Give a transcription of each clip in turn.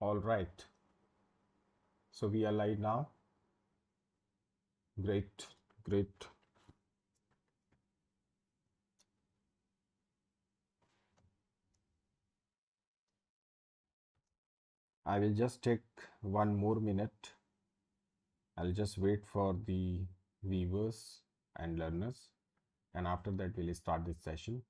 All right. So we are live now. Great, great. I will just take one more minute. I'll just wait for the viewers and learners, and after that, we'll start this session.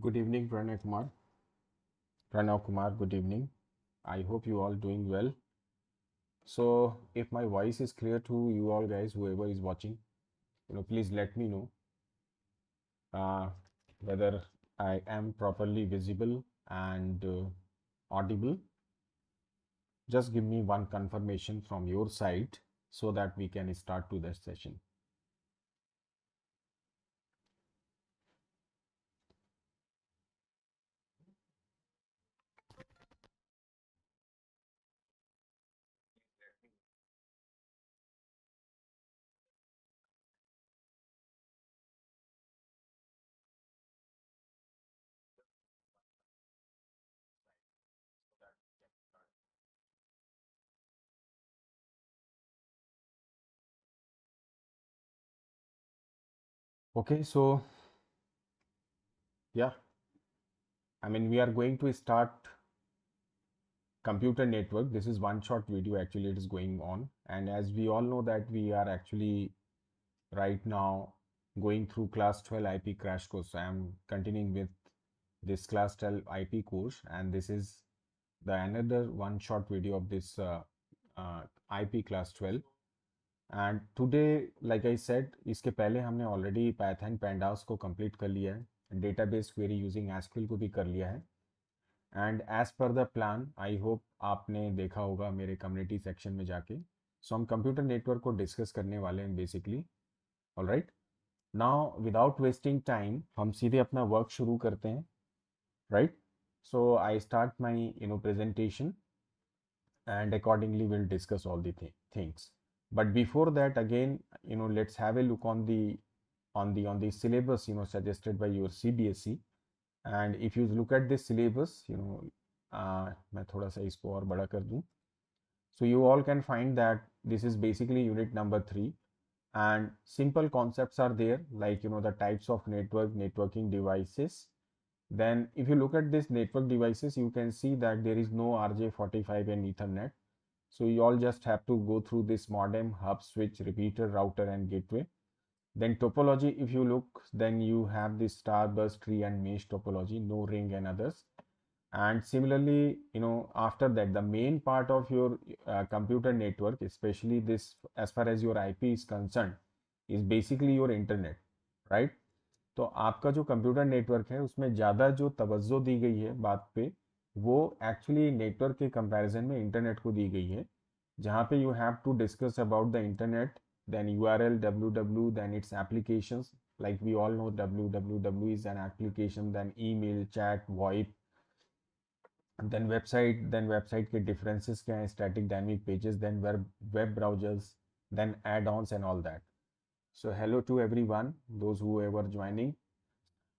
Good evening, Pranay Kumar. Pranav Kumar, good evening. I hope you all doing well. So, if my voice is clear to you all guys, whoever is watching, you know, please let me know uh, whether I am properly visible and uh, audible. Just give me one confirmation from your side so that we can start to the session. Okay, so yeah, I mean, we are going to start computer network. This is one short video actually it is going on. And as we all know that we are actually right now going through class 12 IP crash course. So I am continuing with this class 12 IP course and this is the another one short video of this uh, uh, IP class 12 and today like I said इसके पहले हमने already Python pandas को complete कर लिया है। Database query using SQL को भी कर लिया है। And as per the plan I hope आपने देखा होगा मेरे कम्युनिटी सेक्शन में जाके। सो हम कंप्यूटर नेटवर्क को डिस्कस करने वाले हैं basically all right now without wasting time हम सीधे अपना वर्क शुरू करते हैं। Right so I start my you know presentation and accordingly will discuss all the things but before that again you know let's have a look on the on the on the syllabus you know suggested by your cbse and if you look at this syllabus you know uh, मैं थोड़ा सा इसको और बड़ा कर दूं so you all can find that this is basically unit number 3 and simple concepts are there like you know the types of network networking devices then if you look at this network devices you can see that there is no rj45 and ethernet So you all just have to go through this modem, hub, switch, repeater, router and gateway. Then topology, if you look, then you have this starburst tree and mesh topology, no ring and others. And similarly, you know, after that, the main part of your uh, computer network, especially this, as far as your IP is concerned, is basically your internet, right? तो आपका जो computer network है उसमें ज़्यादा जो तवज्जो दी गई है बात पे वो एक्चुअली नेटवर्क के कंपैरिजन में इंटरनेट को दी गई है। जहाँ पे you have to discuss about the internet then U R L W W then its application like we all know W W W is an application then email chat VoIP then website then website के differences क्या हैं static dynamic pages then web browsers then add ons and all that so hello to everyone, those who ever joining.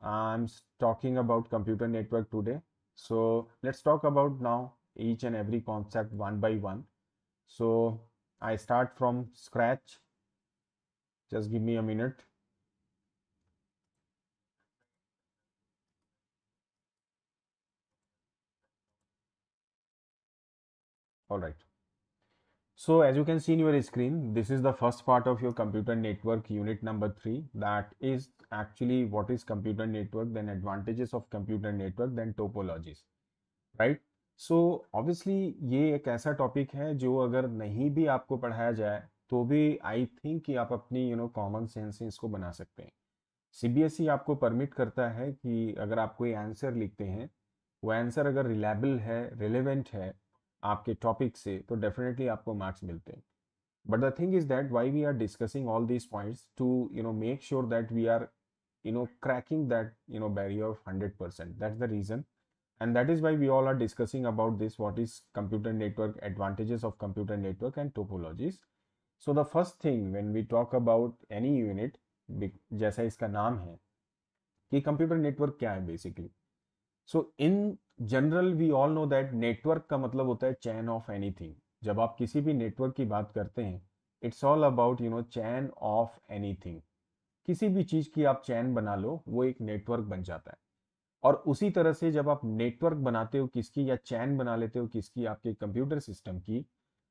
I'm talking about computer network today. So let's talk about now each and every concept one by one. So I start from scratch. Just give me a minute. All right. So as you can see in your screen, this is the first part of your computer network unit number three. That is actually what is computer network, then advantages of computer network, then topologies, right? So obviously ये एक ऐसा topic है जो अगर नहीं भी आपको पढ़ाया जाए तो भी आई थिंक कि आप अपनी यू नो कॉमन सेंस से इसको बना सकते हैं सीबीएसई e आपको परमिट करता है कि अगर आप कोई आंसर लिखते हैं वो आंसर अगर रिलेबल है रिलेवेंट है आपके टॉपिक से तो डेफिनेटली आपको मार्क्स मिलते हैं। But the thing is that why we are discussing all these points to you know make sure that we are you know cracking that you know barrier of hundred percent that the reason and that is why we all are discussing about this what is computer network advantages of computer network and topologies so the first thing when we talk about any unit जैसा इसका नाम है, कि computer network क्या है basically so in general we all know that network का मतलब होता है चैन ऑफ़ एनीथिंग जब आप किसी भी नेटवर्क की बात करते हैं it's all about you know chain of anything किसी भी चीज़ की आप चैन बना लो, वो एक नेटवर्क बन जाता है। और उसी तरह से जब आप नेटवर्क बनाते हो किसकी या चैन बना लेते हो किसकी, आपके कंप्यूटर सिस्टम की,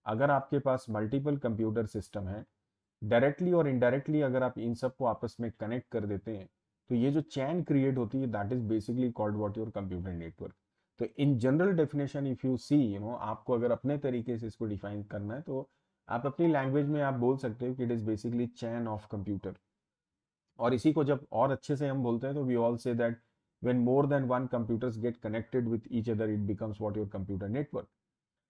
अगर आपके पास मल्टीपल कंप्यूटर सिस्टम है डायरेक्टली और इनडायरेक्टली अगर आप इन सबको आपस में कनेक्ट कर देते हैं तो ये जो चैन क्रिएट होती है that is basically called what your computer network तो in general definition if you see you know आपको अगर अपने तरीके से इसको डिफाइन करना है तो आप अपनी लैंग्वेज में आप बोल सकते हो कि it is basically chain of computer और इसी को जब और अच्छे से हम बोलते हैं तो we all say that when more than one computers get connected with each other, it becomes what? Your computer network.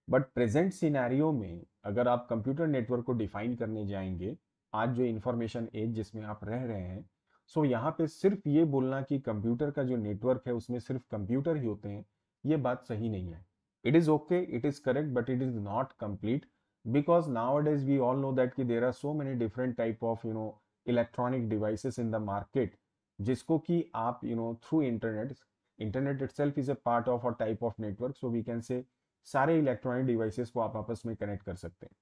But present scenario में अगर आप कंप्यूटर नेटवर्क को डिफाइन करने जाएँगे, आज जो इंफॉर्मेशन एज जिसमें आप रह रहे हैं सो so यहाँ पे सिर्फ़ ये बोलना कि कंप्यूटर का जो नेटवर्क है, उसमें सिर्फ़ कंप्यूटर ही होते हैं ये बात सही नहीं है। It is okay it is correct but it is not complete because now it is we all know that की there are so many different type of you know electronic devices in the market जिसको कि आप you know through internet internet itself is a part of a type of network so we can say सारे electronic devices को आप आपस में connect कर सकते हैं।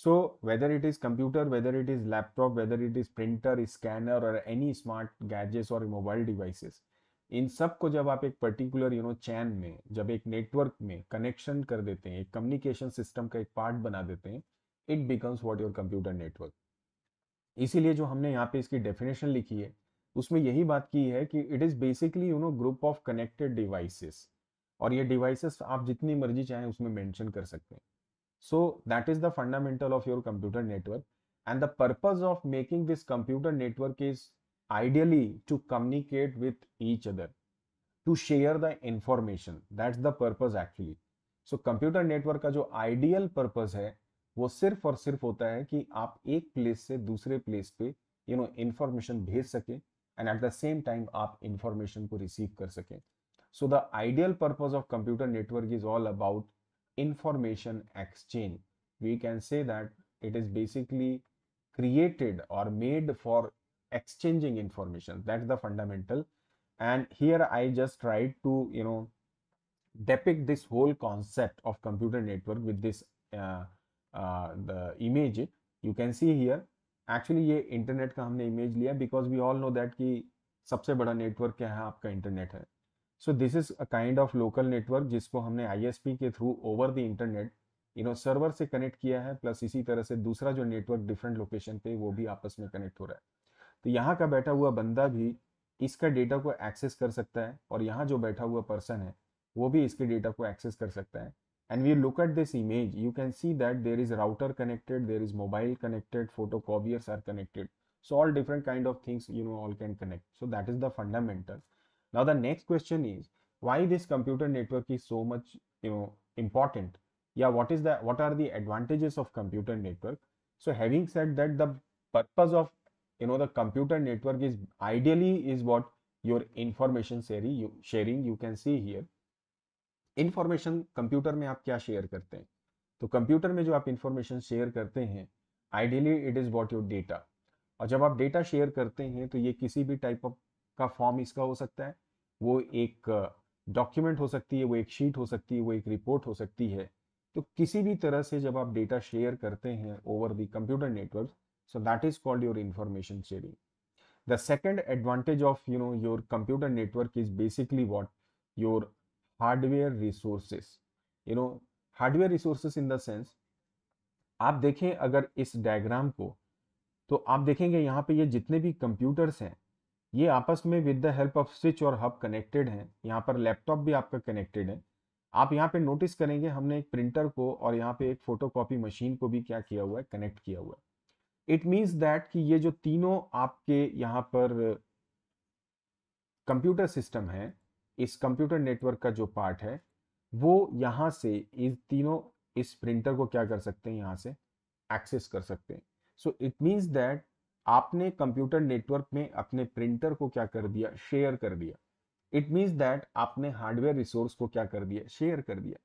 So whether it is computer whether it is laptop whether it is printer scanner और any smart gadgets और मोबाइल डिवाइसेज इन सबको जब आप एक पर्टिकुलर यू नो चैन में, जब एक नेटवर्क में कनेक्शन कर देते हैं, एक कम्युनिकेशन सिस्टम का एक पार्ट बना देते हैं it becomes what your computer network इसीलिए जो हमने यहाँ पे इसकी डेफिनेशन लिखी है, उसमें यही बात की है कि it is basically you know group of connected devices और ये डिवाइसेस आप जितनी मर्ज़ी चाहें उसमें मेंशन कर सकते हैं. So that is the fundamental of your computer network and the purpose of making this computer network is ideally to communicate with each other to share the information that's the purpose actually so computer network का जो ideal purpose है वो सिर्फ़ और सिर्फ़ होता है कि आप एक प्लेस से दूसरे प्लेस पे यू नो इंफॉर्मेशन भेज सकें and at the same time आप इंफॉर्मेशन को रिसीव कर सकें so the ideal purpose of computer network is all about information exchange we can say that it is basically created or made for exchanging information. That's the fundamental. And here i just tried to you know depict this whole concept of computer network with this uh, uh, the image. You can see here actually ये internet का हमने image लिया because we all know that कि सबसे बड़ा network क्या है? आपका इंटरनेट है। So this is a kind of local network जिसको हमने आईएसपी के through over the internet you know server से कनेक्ट किया है प्लस इसी तरह से दूसरा जो नेटवर्क डिफरेंट लोकेशन पे वो भी आपस में कनेक्ट हो रहा है। तो यहाँ का बैठा हुआ बंदा भी इसका डेटा को एक्सेस कर सकता है और यहाँ जो बैठा हुआ पर्सन है, वो भी इसके डेटा को एक्सेस कर सकता है। And we look at this image you can see that there is router connected there is mobile connected photocopiers are connected so all different kind of things you know all can connect so that is the fundamental now the next question is why this computer network is so much you know important या what is the what are the advantages of computer network so having set that the purpose of you know, the computer network is ideally is what your information sharing, you sharing you can see here. Information computer में आप क्या share करते हैं? तो computer में जो आप information share करते हैं ideally it is what your data और जब आप डेटा शेयर करते हैं तो ये किसी भी टाइप ऑफ़ का फॉर्म इसका हो सकता है। वो एक डॉक्यूमेंट हो सकती है, वो एक शीट हो सकती है, वो एक रिपोर्ट हो सकती है। तो किसी भी तरह से जब आप डेटा शेयर करते हैं over the computer network So that is called your information sharing. The second advantage of you know your computer network is basically what your hardware resources. You know hardware resources in the sense आप देखें अगर इस diagram को तो आप देखेंगे यहाँ पे ये जितने भी कंप्यूटर्स हैं ये आपस में with the help of switch और हब कनेक्टेड हैं यहाँ पर लैपटॉप भी आपका कनेक्टेड है आप यहाँ पे नोटिस करेंगे हमने एक प्रिंटर को और यहाँ पे एक फोटोकॉपी मशीन को भी क्या किया हुआ है कनेक्ट किया हुआ है इट मीन्स दैट कि ये जो तीनों आपके यहाँ पर कंप्यूटर सिस्टम है, इस कंप्यूटर नेटवर्क का जो पार्ट है, वो यहाँ से इस तीनों इस प्रिंटर को क्या कर सकते हैं, यहाँ से एक्सेस कर सकते हैं। सो इट मीन्स दैट आपने कंप्यूटर नेटवर्क में अपने प्रिंटर को क्या कर दिया शेयर कर दिया। इट मीन्स दैट आपने हार्डवेयर रिसोर्स को क्या कर दिया शेयर कर दिया।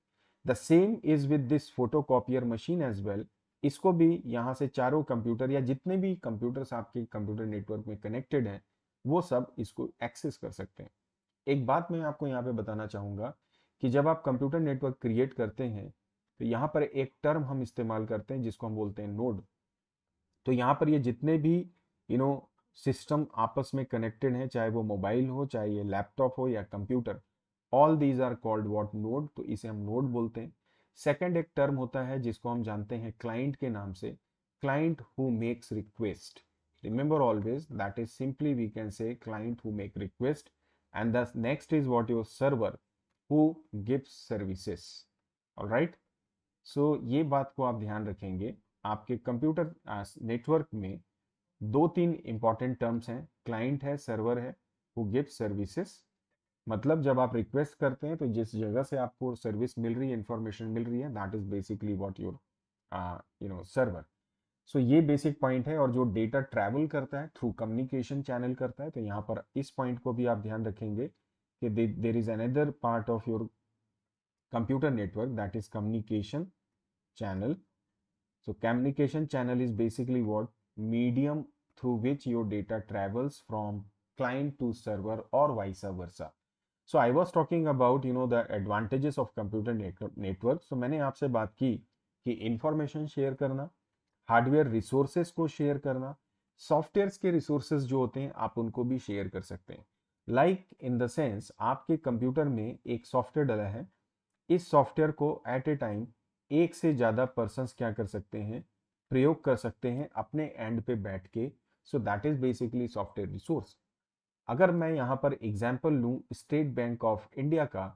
The same is with this photocopier machine as well इसको भी यहाँ से चारों कंप्यूटर या जितने भी कंप्यूटर्स आपके कंप्यूटर नेटवर्क में कनेक्टेड हैं, वो सब इसको एक्सेस कर सकते हैं। एक बात मैं आपको यहाँ पे बताना चाहूँगा कि जब आप कंप्यूटर नेटवर्क क्रिएट करते हैं तो यहाँ पर एक टर्म हम इस्तेमाल करते हैं जिसको हम बोलते हैं नोड। तो यहाँ पर ये जितने भी, यू नो, सिस्टम आपस में कनेक्टेड हैं, चाहे वो मोबाइल हो, चाहे ये लैपटॉप हो या computer, all these are called what node तो इसे हम नोड बोलते हैं। सेकेंड एक टर्म होता है जिसको हम जानते हैं क्लाइंट के नाम से client who makes request remember always that is simply we can say client who make request and the next is what your server who gives services all right so ये बात को आप ध्यान रखेंगे। आपके कंप्यूटर नेटवर्क में दो तीन इंपॉर्टेंट टर्म्स हैं। क्लाइंट है सर्वर है हु गिव्स सर्विसेस मतलब जब आप रिक्वेस्ट करते हैं तो जिस जगह से आपको सर्विस मिल रही है इंफॉर्मेशन मिल रही है that is basically what your you know server so ये बेसिक पॉइंट है और जो डेटा ट्रैवल करता है थ्रू कम्युनिकेशन चैनल करता है तो यहाँ पर इस पॉइंट को भी आप ध्यान रखेंगे कि there is another part of your computer network that is communication channel So, communication channel is basically what? Medium through which your data travels from client to server or vice versa. So I was talking about you know the advantages of computer network so मैंने आपसे बात की कि information share करना hardware resources को share करना software के resources जो होते हैं, आप उनको भी शेयर कर सकते हैं। लाइक इन द सेंस आपके कंप्यूटर में एक सॉफ्टवेयर डला है। इस सॉफ्टवेयर को एट ए टाइम एक से ज़्यादा पर्सन क्या कर सकते हैं, प्रयोग कर सकते हैं अपने एंड पे बैठ के। So that is basically software resource अगर मैं यहाँ पर एग्ज़ाम्पल लूँ स्टेट बैंक ऑफ़ इंडिया का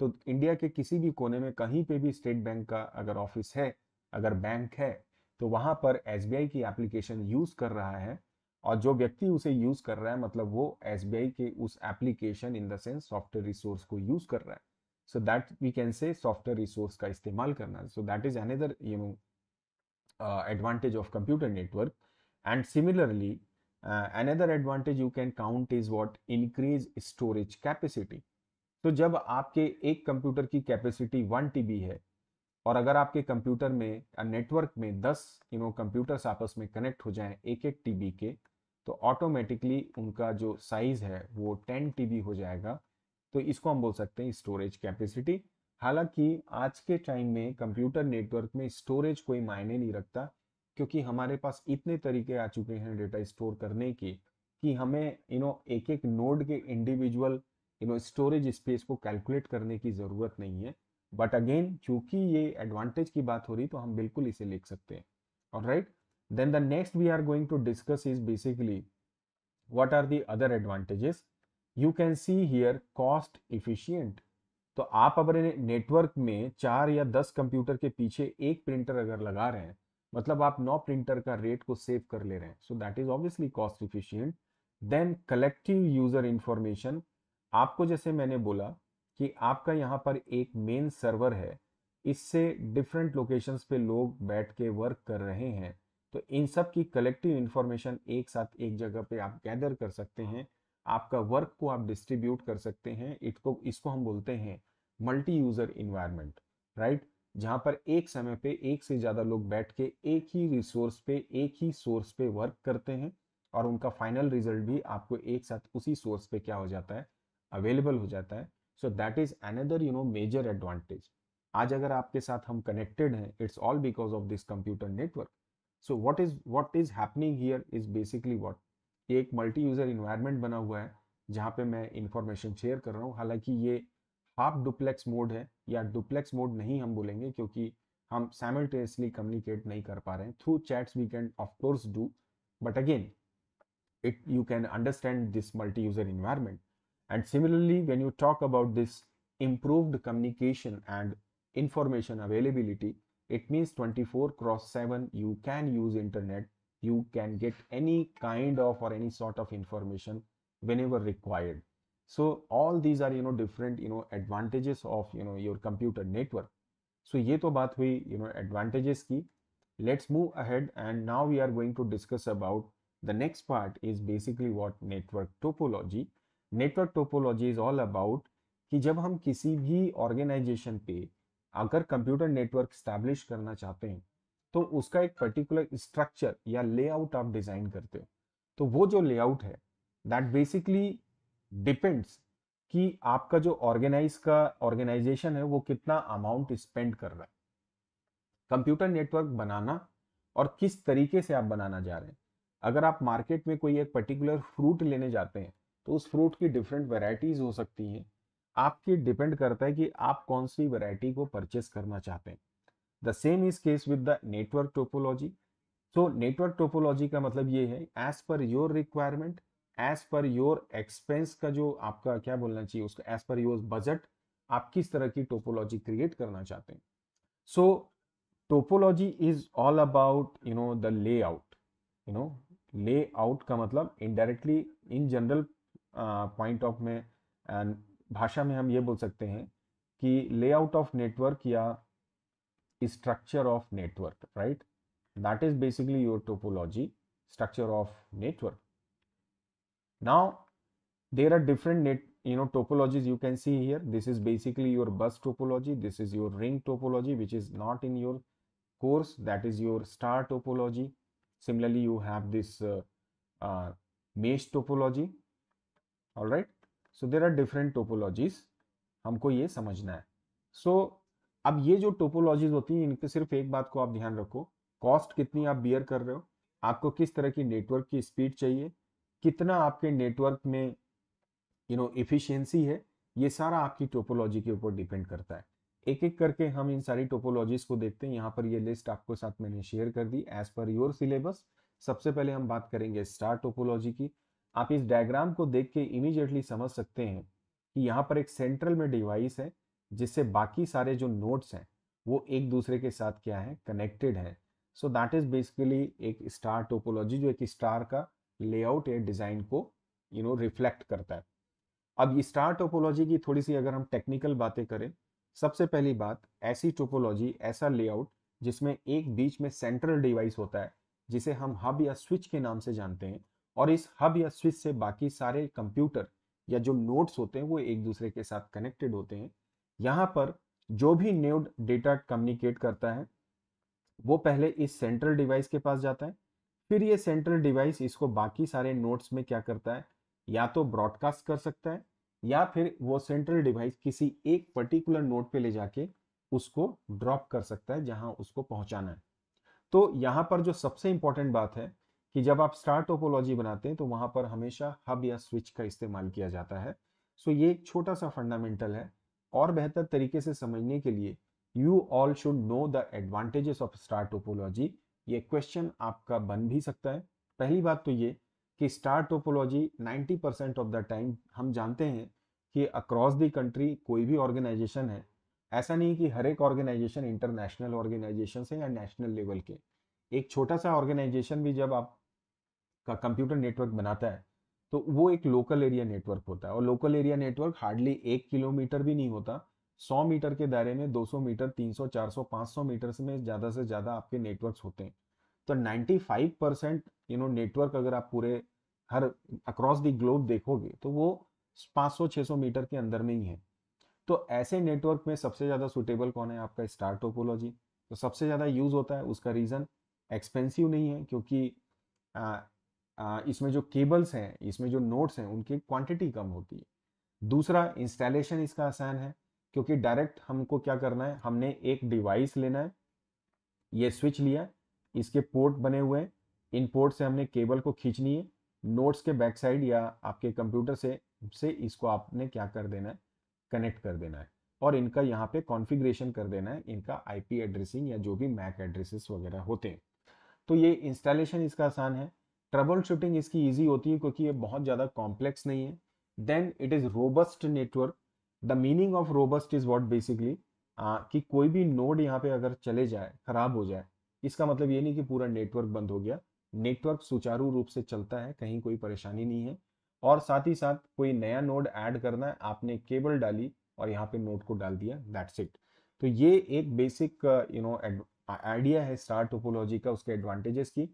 तो इंडिया के किसी भी कोने में कहीं पे भी स्टेट बैंक का अगर ऑफ़िस है, अगर बैंक है तो वहाँ पर एसबीआई की एप्लीकेशन यूज़ कर रहा है और जो व्यक्ति उसे यूज़ कर रहा है मतलब वो एसबीआई के उस application in the sense software resource को यूज़ कर रहा है। So that we can say software resource का इस्तेमाल करना so that is another, you know advantage of computer network and similarly uh, another advantage you can count is what? Increase storage capacity. तो जब आपके एक कंप्यूटर की capacity one TB है और अगर आपके कंप्यूटर में नेटवर्क में 10 यू नो कंप्यूटर्स आपस में कनेक्ट हो जाएँ एक एक टीबी के तो ऑटोमेटिकली उनका जो साइज़ है वो 10 टीबी हो जाएगा। तो इसको हम बोल सकते हैं स्टोरेज कैपेसिटी हालाँकि आज के टाइम में कंप्यूटर नेटवर्क में स्टोरेज कोई मायने नहीं रखता। क्योंकि हमारे पास इतने तरीके आ चुके हैं डेटा स्टोर करने के कि हमें यू नो एक एक नोड के individual you know storage space को कैलकुलेट करने की ज़रूरत नहीं है। बट अगेन क्योंकि ये एडवांटेज की बात हो रही तो हम बिल्कुल इसे लिख सकते हैं। और right then the next we are going to discuss is basically what are the other advantages? You can see here cost efficient तो आप अपने नेटवर्क में चार या दस कंप्यूटर के पीछे एक प्रिंटर अगर लगा रहे हैं मतलब आप नौ प्रिंटर का रेट को सेव कर ले रहे हैं। So that is obviously cost efficient then collective user information आपको जैसे मैंने बोला कि आपका यहाँ पर एक मेन सर्वर है, इससे डिफरेंट लोकेशंस पे लोग बैठ के वर्क कर रहे हैं। तो इन सब की कलेक्टिव इंफॉर्मेशन एक साथ एक जगह पे आप गैदर कर सकते हैं। आपका वर्क को आप डिस्ट्रीब्यूट कर सकते हैं। इसको इसको हम बोलते हैं मल्टी यूज़र इन्वायरमेंट राइट जहाँ पर एक समय पे एक से ज़्यादा लोग बैठ के एक ही रिसोर्स पे, एक ही सोर्स पे वर्क करते हैं और उनका फाइनल रिज़ल्ट भी आपको एक साथ उसी सोर्स पे क्या हो जाता है? अवेलेबल हो जाता है। So that is another you know major advantage आज अगर आपके साथ हम कनेक्टेड हैं it's all because of this computer network so what is what is happening here is basically what एक मल्टी यूज़र इन्वायरमेंट बना हुआ है, जहाँ पे मैं इंफॉर्मेशन शेयर कर रहा हूँ। हालाँकि ये हाफ़ डुप्लेक्स मोड है, या डुप्लेक्स मोड नहीं हम बोलेंगे क्योंकि हम सैमल्टेनियसली कम्युनिकेट नहीं कर पा रहे हैं। Through chats we can of course do but again it you can understand this multi user environment and similarly when you talk about this improved communication and information availability it means twenty four cross seven you can use internet you can get any kind of और any sort of information whenever required so all these are you know different you know advantages of you know your computer network so ye to baat hui you know advantages ki let's move ahead and now we are going to discuss about the next part is basically what network topology network topology is all about कि जब हम किसी भी organisation पे अगर computer network establish करना चाहते हैं तो उसका एक पर्टिकुलर स्ट्रक्चर या लेआउट आप डिज़ाइन करते हो तो वो जो लेआउट है दैट बेसिकली डिपेंड्स कि आपका जो ऑर्गेनाइज का ऑर्गेनाइजेशन है वो कितना अमाउंट स्पेंड कर रहा है। कंप्यूटर नेटवर्क बनाना और किस तरीके से आप बनाना जा रहे हैं। अगर आप मार्केट में कोई एक पर्टिकुलर फ्रूट लेने जाते हैं तो उस फ्रूट की डिफरेंट वेराइटीज हो सकती हैं। आपकी डिपेंड करता है कि आप कौन सी वेराइटी को परचेस करना चाहते हैं। The same is case with the network topology. So network topology का मतलब ये है as per your requirement as per your expense का जो आपका क्या बोलना चाहिए, उसका एज पर योर बजट आप किस तरह की टोपोलॉजी क्रिएट करना चाहते हैं। So topology is all about you know the layout you know layout का मतलब indirectly in general point of में भाषा में हम ये बोल सकते हैं कि लेआउट ऑफ़ नेटवर्क या structure of network right that is basically your topology structure of network. Now there are different net you know topologies you can see here this is basically your bus topology this is your ring topology which is not in your course that is your star topology similarly you have this uh, uh, mesh topology all right so there are different topologies हमको ये समझना है so so अब ये जो topologies होती हैं इनके सिर्फ़ एक बात को आप ध्यान रखो कॉस्ट कितनी आप बियर कर रहे हो आपको किस तरह की नेटवर्क की स्पीड चाहिए कितना आपके नेटवर्क में यू नो इफिशियंसी है, ये सारा आपकी टोपोलॉजी के ऊपर डिपेंड करता है। एक एक करके हम इन सारी टोपोलॉजीज को देखते हैं। यहाँ पर ये लिस्ट आपको साथ मैंने शेयर कर दी। एज पर योर सिलेबस सबसे पहले हम बात करेंगे स्टार टोपोलॉजी की। आप इस डायग्राम को देख के इमीजिएटली समझ सकते हैं कि यहाँ पर एक सेंट्रल में डिवाइस है, जिससे बाकी सारे जो नोट्स हैं, वो एक दूसरे के साथ क्या है कनेक्टेड है। सो दैट इज़ बेसिकली एक स्टार टोपोलॉजी जो एक स्टार का लेआउट या डिज़ाइन को यू नो रिफ्लेक्ट करता है। अब ये स्टार टोपोलॉजी की थोड़ी सी अगर हम टेक्निकल बातें करें, सबसे पहली बात, ऐसी टोपोलॉजी, ऐसा लेआउट जिसमें एक बीच में सेंट्रल डिवाइस होता है, जिसे हम हब या स्विच के नाम से जानते हैं और इस हब या स्विच से बाकी सारे कंप्यूटर या जो नोट्स होते हैं, वो एक दूसरे के साथ कनेक्टेड होते हैं। यहाँ पर जो भी न्यूड डेटा कम्युनिकेट करता है, वो पहले इस सेंट्रल डिवाइस के पास जाता है फिर ये सेंट्रल डिवाइस इसको बाकी सारे नोट्स में क्या करता है? या तो ब्रॉडकास्ट कर सकता है, या फिर वो सेंट्रल डिवाइस किसी एक पर्टिकुलर नोट पे ले जाके उसको ड्रॉप कर सकता है जहाँ उसको पहुंचाना है। तो यहाँ पर जो सबसे इंपॉर्टेंट बात है कि जब आप स्टार टोपोलॉजी बनाते हैं तो वहाँ पर हमेशा हब या स्विच का इस्तेमाल किया जाता है। सो ये एक छोटा सा फंडामेंटल है और बेहतर तरीके से समझने के लिए you all should know the advantages of star topology ये क्वेश्चन आपका बन भी सकता है। पहली बात तो ये कि star topology 90 percent of the time हम जानते हैं कि अक्रॉस द कंट्री कोई भी ऑर्गेनाइजेशन है। ऐसा नहीं कि हर एक ऑर्गेनाइजेशन इंटरनेशनल ऑर्गेनाइजेशन है या नेशनल लेवल के। एक छोटा सा ऑर्गेनाइजेशन भी जब आप का कंप्यूटर नेटवर्क बनाता है तो वो एक लोकल एरिया नेटवर्क होता है और लोकल एरिया नेटवर्क हार्डली एक किलोमीटर भी नहीं होता। सौ मीटर के दायरे में 200 मीटर 300 400 500 मीटर में ज़्यादा से ज़्यादा आपके नेटवर्क्स होते हैं। तो 95 परसेंट यू नो नेटवर्क अगर आप पूरे हर अक्रॉस द ग्लोब देखोगे तो वो 500-600 मीटर के अंदर में ही है। तो ऐसे नेटवर्क में सबसे ज़्यादा सुटेबल कौन है आपका? Star topology. तो सबसे ज़्यादा यूज़ होता है उसका रीज़न एक्सपेंसिव नहीं है क्योंकि आ, आ, इसमें जो केबल्स हैं इसमें जो नोट्स हैं उनकी क्वांटिटी कम होती है। दूसरा इंस्टॉलेशन इसका आसान है। क्योंकि डायरेक्ट हमको क्या करना है, हमने एक डिवाइस लेना है, ये स्विच लिया इसके पोर्ट बने हुए हैं, इन पोर्ट से हमने केबल को खींचनी है नोट्स के बैक साइड या आपके कंप्यूटर से से इसको आपने क्या कर देना है, कनेक्ट कर देना है, और इनका यहाँ पे कॉन्फ़िगरेशन कर देना है, इनका आईपी एड्रेसिंग या जो भी मैक एड्रेसेस वगैरह होते हैं। तो ये इंस्टॉलेशन इसका आसान है ट्रबल शूटिंग इसकी ईजी होती है क्योंकि ये बहुत ज़्यादा कॉम्प्लेक्स नहीं है then it is robust network the meaning of robust is what basically कि कोई भी नोड यहाँ पे अगर चले जाए, खराब हो जाए, इसका मतलब ये नहीं कि पूरा नेटवर्क बंद हो गया। नेटवर्क सुचारू रूप से चलता है, कहीं कोई परेशानी नहीं है। और साथ ही साथ कोई नया नोड ऐड करना है, आपने केबल डाली और यहाँ पे नोड को डाल दिया दैट्स इट तो ये एक बेसिक यू नो आइडिया है स्टार टोपोलॉजी का, उसके एडवांटेजेस की।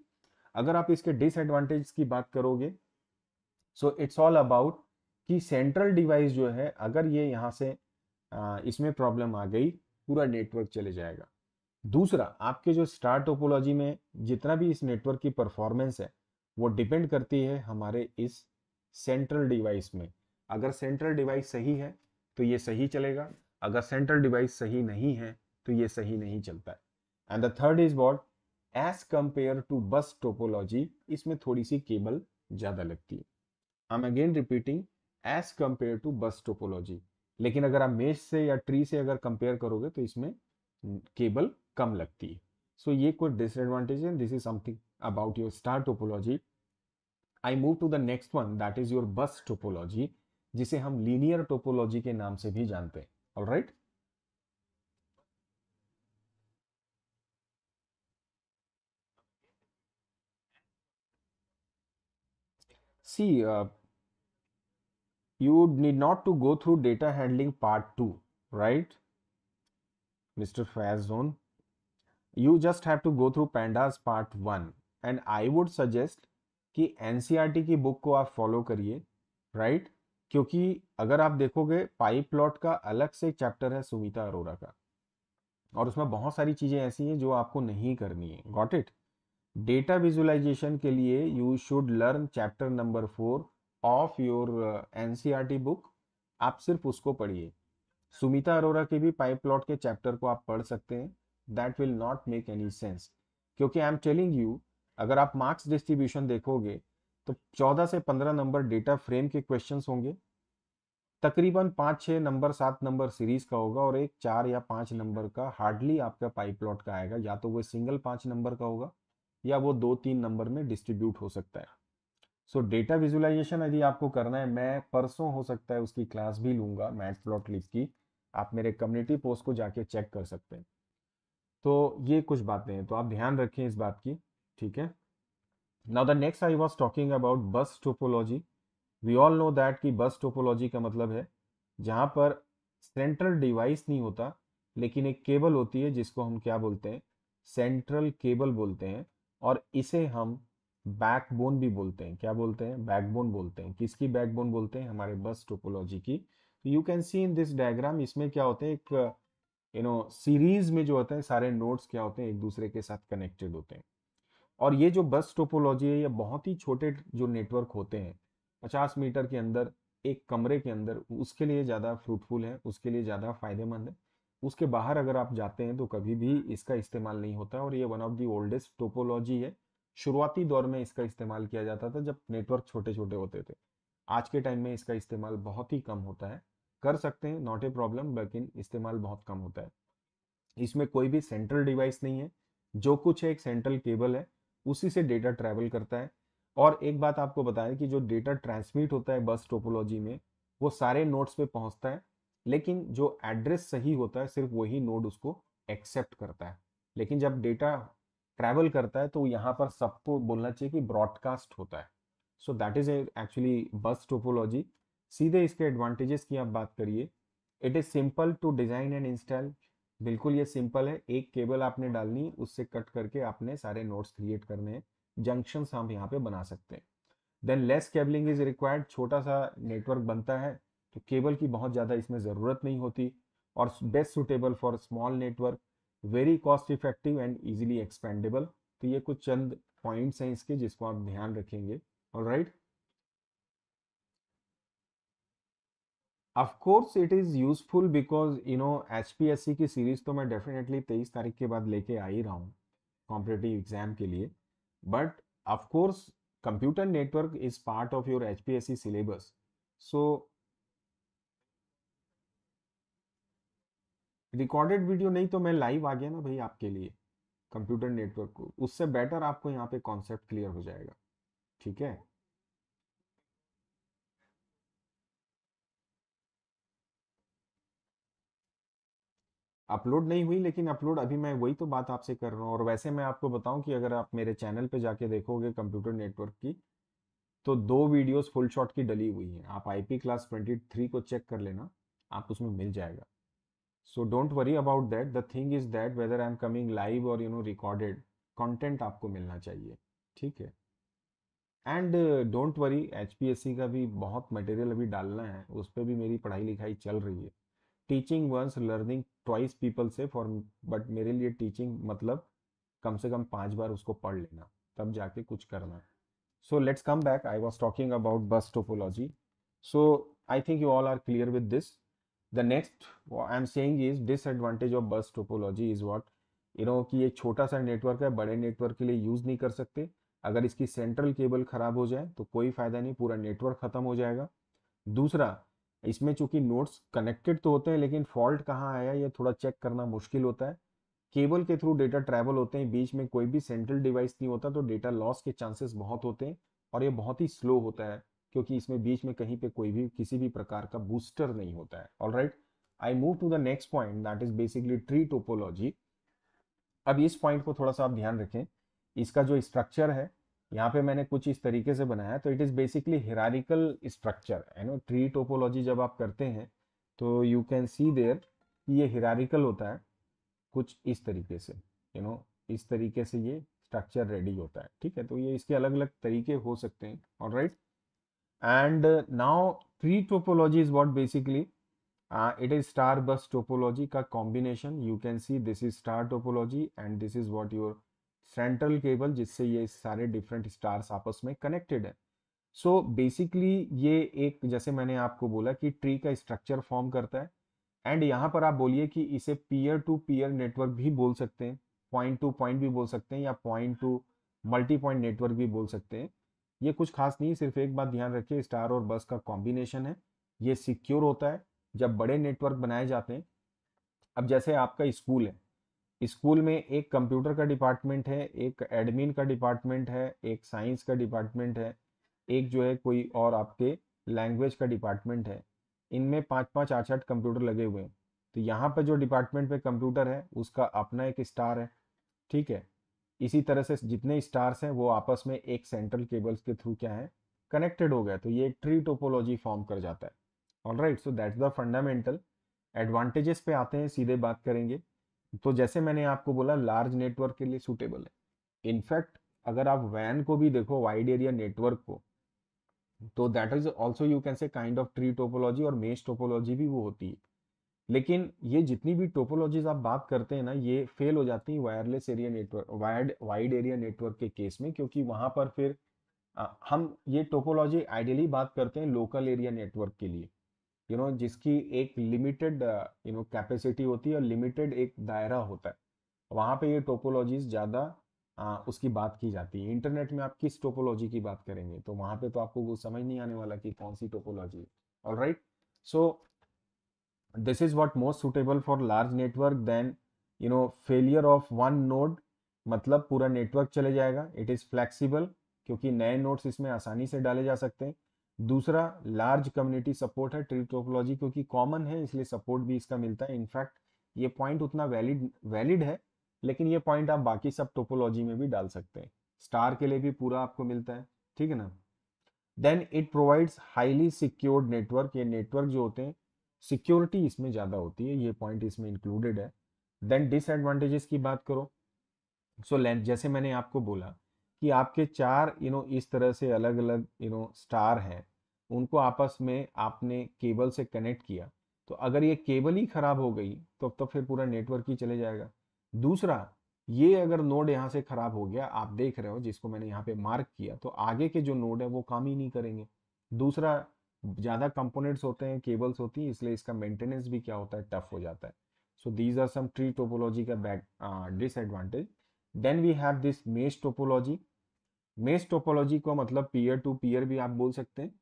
अगर आप इसके डिसएडवांटेज की बात करोगे सो इट्स ऑल अबाउट कि सेंट्रल डिवाइस जो है, अगर ये यहाँ से इसमें प्रॉब्लम आ गई, पूरा नेटवर्क चले जाएगा। दूसरा, आपके जो स्टार टोपोलॉजी में जितना भी इस नेटवर्क की परफॉर्मेंस है, वो डिपेंड करती है हमारे इस सेंट्रल डिवाइस में। अगर सेंट्रल डिवाइस सही है तो ये सही चलेगा। अगर सेंट्रल डिवाइस सही नहीं है तो ये सही नहीं चलता है। And the third is what as compare to bus topology इसमें थोड़ी सी केबल ज़्यादा लगती है। I am again repeating as compare to bus topology लेकिन अगर आप मेज से या ट्री से अगर कंपेयर करोगे तो इसमें केबल कम लगती है। सो so, ये कोई डिसएडवांटेज है this is something about your star topology I move to the next one that is your bus topology जिसे हम लीनियर टोपोलॉजी के नाम से भी जानते हैं। All right uh, you need not to go through data handling part 2 right? Mr fazon you just have to go through pandas part 1 and i would suggest कि एन की बुक को आप फॉलो करिए राइट क्योंकि अगर आप देखोगे पाई प्लॉट का अलग से चैप्टर है सुमिता अरोरा का। और उसमें बहुत सारी चीज़ें ऐसी हैं जो आपको नहीं करनी है। गॉट इट डेटा विजुअलाइजेशन के लिए you should learn chapter number four of your NCERT book आप सिर्फ़ उसको पढ़िए। सुमिता अरोरा के भी पाइप प्लॉट के चैप्टर को आप पढ़ सकते हैं। That will not make any sense क्योंकि आई एम टेलिंग यू अगर आप मार्क्स डिस्ट्रीब्यूशन देखोगे तो 14 से 15 नंबर डेटा फ्रेम के क्वेश्चंस होंगे। तकरीबन पाँच छः नंबर सात नंबर सीरीज़ का होगा और एक चार या पाँच नंबर का हार्डली आपका पाइप प्लॉट का आएगा। या तो वो सिंगल पाँच नंबर का होगा, या वो दो तीन नंबर में डिस्ट्रीब्यूट हो सकता है। सो डेटा विजुलाइजेशन यदि आपको करना है, मैं परसों हो सकता है उसकी क्लास भी लूँगा मैट प्लॉट लिप की। आप मेरे कम्युनिटी पोस्ट को जाके चेक कर सकते हैं। तो ये कुछ बातें हैं तो आप ध्यान रखें इस बात की, ठीक है? Now the next I was talking about bus topology we all know that कि बस टोपोलॉजी का मतलब है, जहाँ पर सेंट्रल डिवाइस नहीं होता, लेकिन एक केबल होती है, जिसको हम क्या बोलते हैं? सेंट्रल केबल बोलते हैं, और इसे हम बैकबोन भी बोलते हैं। क्या बोलते हैं? बैकबोन बोलते हैं। किसकी बैकबोन बोलते हैं? हमारे बस टोपोलॉजी की। You can see in this diagram इसमें क्या होते हैं? एक यू नो सीरीज़ में जो होते हैं, सारे नोड्स क्या होते हैं? एक दूसरे के साथ कनेक्टेड होते हैं। और ये जो बस टोपोलॉजी है, ये बहुत ही छोटे जो नेटवर्क होते हैं, पचास मीटर के अंदर, एक कमरे के अंदर, उसके लिए ज़्यादा फ्रूटफुल है, उसके लिए ज़्यादा फ़ायदेमंद है। उसके बाहर अगर आप जाते हैं तो कभी भी इसका इस्तेमाल नहीं होता और ये one of the oldest topology है। शुरुआती दौर में इसका इस्तेमाल किया जाता था जब नेटवर्क छोटे छोटे होते थे। आज के टाइम में इसका इस्तेमाल बहुत ही कम होता है। कर सकते हैं, नॉट ए प्रॉब्लम, लेकिन इस्तेमाल बहुत कम होता है। इसमें कोई भी सेंट्रल डिवाइस नहीं है। जो कुछ है, एक सेंट्रल केबल है, उसी से डेटा ट्रैवल करता है। और एक बात आपको बताएँ कि जो डेटा ट्रांसमिट होता है बस टोपोलॉजी में, वो सारे नोट्स पे पहुँचता है, लेकिन जो एड्रेस सही होता है, सिर्फ़ वही नोड उसको एक्सेप्ट करता है। लेकिन जब डेटा ट्रैवल करता है तो यहाँ पर सबको बोलना चाहिए कि ब्रॉडकास्ट होता है। So that is actually bus topology. सीधे इसके एडवांटेजेस की आप बात करिए। It is simple to design and install. बिल्कुल ये सिंपल है। एक केबल आपने डालनी, उससे कट करके आपने सारे नोट्स क्रिएट करने हैं। जंक्शन हम यहाँ पे बना सकते हैं। Then less cabling is required. छोटा सा नेटवर्क बनता है तो केबल की बहुत ज़्यादा इसमें ज़रूरत नहीं होती। और best suitable for small network very cost effective and easily expandable तो ये कुछ चंद पॉइंट्स हैं इसके जिसको आप ध्यान रखेंगे। और right of course it is useful because you know H की सीरीज़ तो मैं डेफिनेटली तेईस तारीख के बाद लेके आ ही रहा हूँ कॉम्पिटेटिव एग्ज़ाम के लिए। But of course computer network is part of your H P S C syllabus so recorded video नहीं तो मैं लाइव आ गया ना भाई आपके लिए कंप्यूटर नेटवर्क को। उससे बेटर आपको यहाँ पे कॉन्सेप्ट क्लियर हो जाएगा, ठीक है? अपलोड नहीं हुई, लेकिन अपलोड अभी मैं वही तो बात आपसे कर रहा हूँ। और वैसे मैं आपको बताऊँ कि अगर आप मेरे चैनल पे जाके देखोगे कंप्यूटर नेटवर्क की तो दो वीडियोस फुल शॉट की डली हुई हैं। आप आईपी क्लास 23 को चेक कर लेना, आप उसमें मिल जाएगा। So, don't worry about that. The thing is that whether i'm coming live or, you know, recorded, content आपको मिलना चाहिए, ठीक है? And don't worry H P S C का भी बहुत मटेरियल अभी डालना है, उस पर भी मेरी पढ़ाई लिखाई चल रही है। Teaching once learning twice people से फॉर बट मेरे लिए टीचिंग मतलब कम से कम पाँच बार उसको पढ़ लेना, तब जाके कुछ करना। So let's come back I was talking about bus topology so I think you all are clear with this the next I am saying is disadvantage of bus topology is what you know कि एक छोटा सा network है, बड़े network के लिए use नहीं कर सकते। अगर इसकी सेंट्रल केबल खराब हो जाए तो कोई फ़ायदा नहीं, पूरा नेटवर्क खत्म हो जाएगा। दूसरा, इसमें चूँकि नोट्स कनेक्टेड तो होते हैं, लेकिन फॉल्ट कहाँ आया, ये थोड़ा चेक करना मुश्किल होता है। केबल के थ्रू डेटा ट्रैवल होते हैं, बीच में कोई भी सेंट्रल डिवाइस नहीं होता तो डेटा लॉस के चांसेस बहुत होते हैं, और ये बहुत ही स्लो होता है। क्योंकि इसमें बीच में कहीं पे कोई भी, किसी भी प्रकार का बूस्टर नहीं होता है। All right I move to the next point that is basically tree topology अब इस पॉइंट को थोड़ा सा आप ध्यान रखें। इसका जो स्ट्रक्चर है, यहाँ पे मैंने कुछ इस तरीके से बनाया तो it is basically hierarchical structure है नो ट्री टोपोलॉजी जब आप करते हैं तो यू कैन सी देयर ये हिरारिकल होता है, कुछ इस तरीके से यू नो इस तरीके से ये स्ट्रक्चर रेडी होता है, ठीक है? तो ये इसके अलग अलग तरीके हो सकते हैं all right and now tree topology is what basically it is star bus topology का combination you can see this is star topology and this is what your central cable जिससे ये सारे डिफरेंट स्टार्स आपस में connected है. So so basically ये एक, जैसे मैंने आपको बोला कि ट्री का स्ट्रक्चर फॉर्म करता है. एंड यहाँ पर आप बोलिए कि इसे पीयर टू पीयर नेटवर्क भी बोल सकते हैं. पॉइंट टू पॉइंट भी बोल सकते हैं या point to multi point network भी बोल सकते हैं. ये कुछ खास नहीं, सिर्फ़ एक बात ध्यान रखिए, स्टार और बस का कॉम्बिनेशन है। ये सिक्योर होता है, जब बड़े नेटवर्क बनाए जाते हैं। अब जैसे आपका स्कूल है, स्कूल में एक कंप्यूटर का डिपार्टमेंट है, एक एडमिन का डिपार्टमेंट है, एक साइंस का डिपार्टमेंट है, एक जो है कोई और आपके लैंग्वेज का डिपार्टमेंट है। इनमें पाँच पाँच आठ आठ कंप्यूटर लगे हुए हैं। तो यहाँ पर जो डिपार्टमेंट पे कंप्यूटर है, उसका अपना एक स्टार है। ठीक है? इसी तरह से जितने स्टार्स हैं, वो आपस में एक सेंट्रल केबल्स के थ्रू क्या है? कनेक्टेड हो गए तो ये एक ट्री टोपोलॉजी फॉर्म कर जाता है। All right so that's the fundamental advantages पे आते हैं, सीधे बात करेंगे। तो जैसे मैंने आपको बोला लार्ज नेटवर्क के लिए सूटेबल है। इनफैक्ट अगर आप वैन को भी देखो वाइड एरिया नेटवर्क को तो that is also you can say kind of tree topology और मेज टोपोलॉजी भी वो होती है। लेकिन ये जितनी भी टोपोलॉजीज आप बात करते हैं ना ये फेल हो जाती है wireless area network wired wide area network के केस में क्योंकि वहाँ पर फिर आ, हम ये टोपोलॉजी आइडियली बात करते हैं लोकल एरिया नेटवर्क के लिए। यू नो जिसकी एक लिमिटेड यू नो कैपेसिटी होती है और लिमिटेड एक दायरा होता है। वहाँ पे ये टोपोलॉजीज ज़्यादा उसकी बात की जाती है। इंटरनेट में आप किस टोपोलॉजी की बात करेंगे तो वहाँ पे तो आपको वो समझ नहीं आने वाला कि कौन सी topology all right so this is what most suitable for large network then you know failure of one node मतलब पूरा नेटवर्क चले जाएगा। इट इज़ फ्लेक्सिबल क्योंकि नए नोट्स इसमें आसानी से डाले जा सकते हैं। दूसरा लार्ज कम्युनिटी सपोर्ट है ट्री टोपोलॉजी क्योंकि कॉमन है, इसलिए सपोर्ट भी इसका मिलता है। इनफैक्ट ये पॉइंट उतना वैलिड वैलिड है, लेकिन ये पॉइंट आप बाकी सब टोपोलॉजी में भी डाल सकते हैं। स्टार के लिए भी पूरा आपको मिलता है, ठीक है ना? Then it provides highly secured network ये नेटवर्क जो होते हैं सिक्योरिटी इसमें ज़्यादा होती है ये पॉइंट इसमें इंक्लूडेड है। देन डिसएडवांटेजेस की बात करो। सो so, जैसे मैंने आपको बोला कि आपके चार यू नो इस तरह से अलग अलग यू नो स्टार हैं उनको आपस में आपने केबल से कनेक्ट किया तो अगर ये केबल ही खराब हो गई तो तो फिर पूरा नेटवर्क ही चले जाएगा। दूसरा ये अगर नोड यहाँ से खराब हो गया आप देख रहे हो जिसको मैंने यहाँ पे मार्क किया तो आगे के जो नोड है वो काम ही नहीं करेंगे। दूसरा ज़्यादा कंपोनेंट्स होते हैं केबल्स होती है, इसलिए इसका मेंटेनेंस भी क्या होता है टफ हो जाता है। So these are some tree topology का back disadvantage then we have this mesh topology mesh topology को मतलब पीयर टू पीयर भी आप बोल सकते हैं।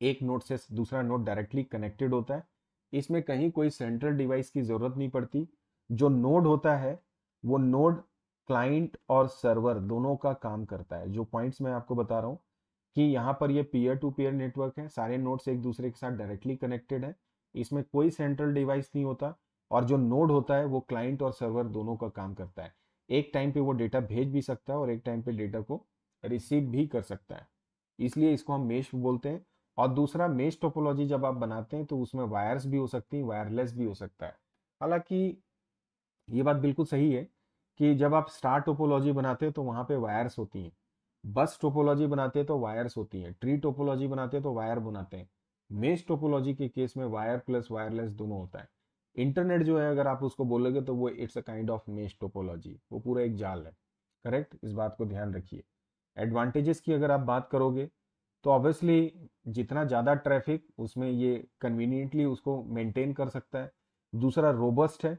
एक नोट से दूसरा नोट डायरेक्टली कनेक्टेड होता है। इसमें कहीं कोई सेंट्रल डिवाइस की ज़रूरत नहीं पड़ती। जो नोड होता है, वो नोड क्लाइंट और सर्वर दोनों का काम करता है। जो पॉइंट्स मैं आपको बता रहा हूँ कि यहाँ पर ये पीयर टू पीयर नेटवर्क है, सारे नोड्स एक दूसरे के साथ डायरेक्टली कनेक्टेड है। इसमें कोई सेंट्रल डिवाइस नहीं होता और जो नोड होता है वो क्लाइंट और सर्वर दोनों का काम करता है। एक टाइम पे वो डेटा भेज भी सकता है और एक टाइम पे डेटा को रिसीव भी कर सकता है। इसलिए इसको हम मेश बोलते हैं। और दूसरा मेश टोपोलॉजी जब आप बनाते हैं तो उसमें वायर्स भी हो सकती हैं वायरलेस भी हो सकता है। हालाँकि ये बात बिल्कुल सही है कि जब आप स्टार टोपोलॉजी बनाते हैं तो वहाँ पे वायर्स होती हैं। बस टोपोलॉजी बनाते हैं तो वायर्स होती हैं, ट्री टोपोलॉजी बनाते हैं तो वायर बनाते हैं मेश टोपोलॉजी के केस में वायर प्लस वायरलेस दोनों होता है। इंटरनेट जो है अगर आप उसको बोलोगे तो वो it's a kind of mesh topology, वो पूरा एक जाल है, करेक्ट? इस बात को ध्यान रखिए। एडवांटेजेस की अगर आप बात करोगे तो ऑब्वियसली जितना ज़्यादा ट्रैफ़िक उसमें ये कन्वीनियंटली उसको मेंटेन कर सकता है। दूसरा रोबस्ट है,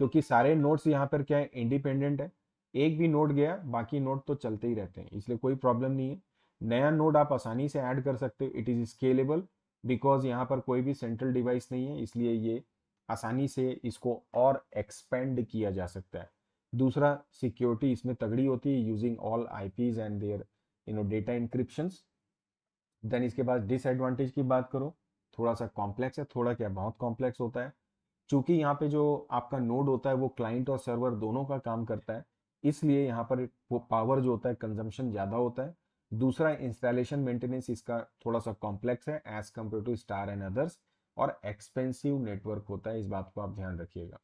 क्योंकि सारे नोट्स यहाँ पर क्या है, इंडिपेंडेंट है। एक भी नोट गया, बाकी नोट तो चलते ही रहते हैं, इसलिए कोई प्रॉब्लम नहीं है। नया नोड आप आसानी से ऐड कर सकते हो, इट इज़ स्केलेबल, बिकॉज़ यहाँ पर कोई भी सेंट्रल डिवाइस नहीं है, इसलिए ये आसानी से इसको और एक्सपेंड किया जा सकता है। दूसरा, सिक्योरिटी इसमें तगड़ी होती है, using all IPs and their, you know, data encryptions then इसके बाद डिसएडवांटेज की बात करो, थोड़ा सा कॉम्प्लेक्स है, थोड़ा क्या, बहुत कॉम्प्लेक्स होता है। चूँकि यहाँ पे जो आपका नोड होता है, वो क्लाइंट और सर्वर दोनों का काम करता है इसलिए यहाँ पर पावर जो होता है कंजम्पशन ज़्यादा होता है। दूसरा इंस्टॉलेशन मेंटेनेंस इसका थोड़ा सा कॉम्प्लेक्स है as compare to star and others और एक्सपेंसिव नेटवर्क होता है, इस बात को आप ध्यान रखिएगा।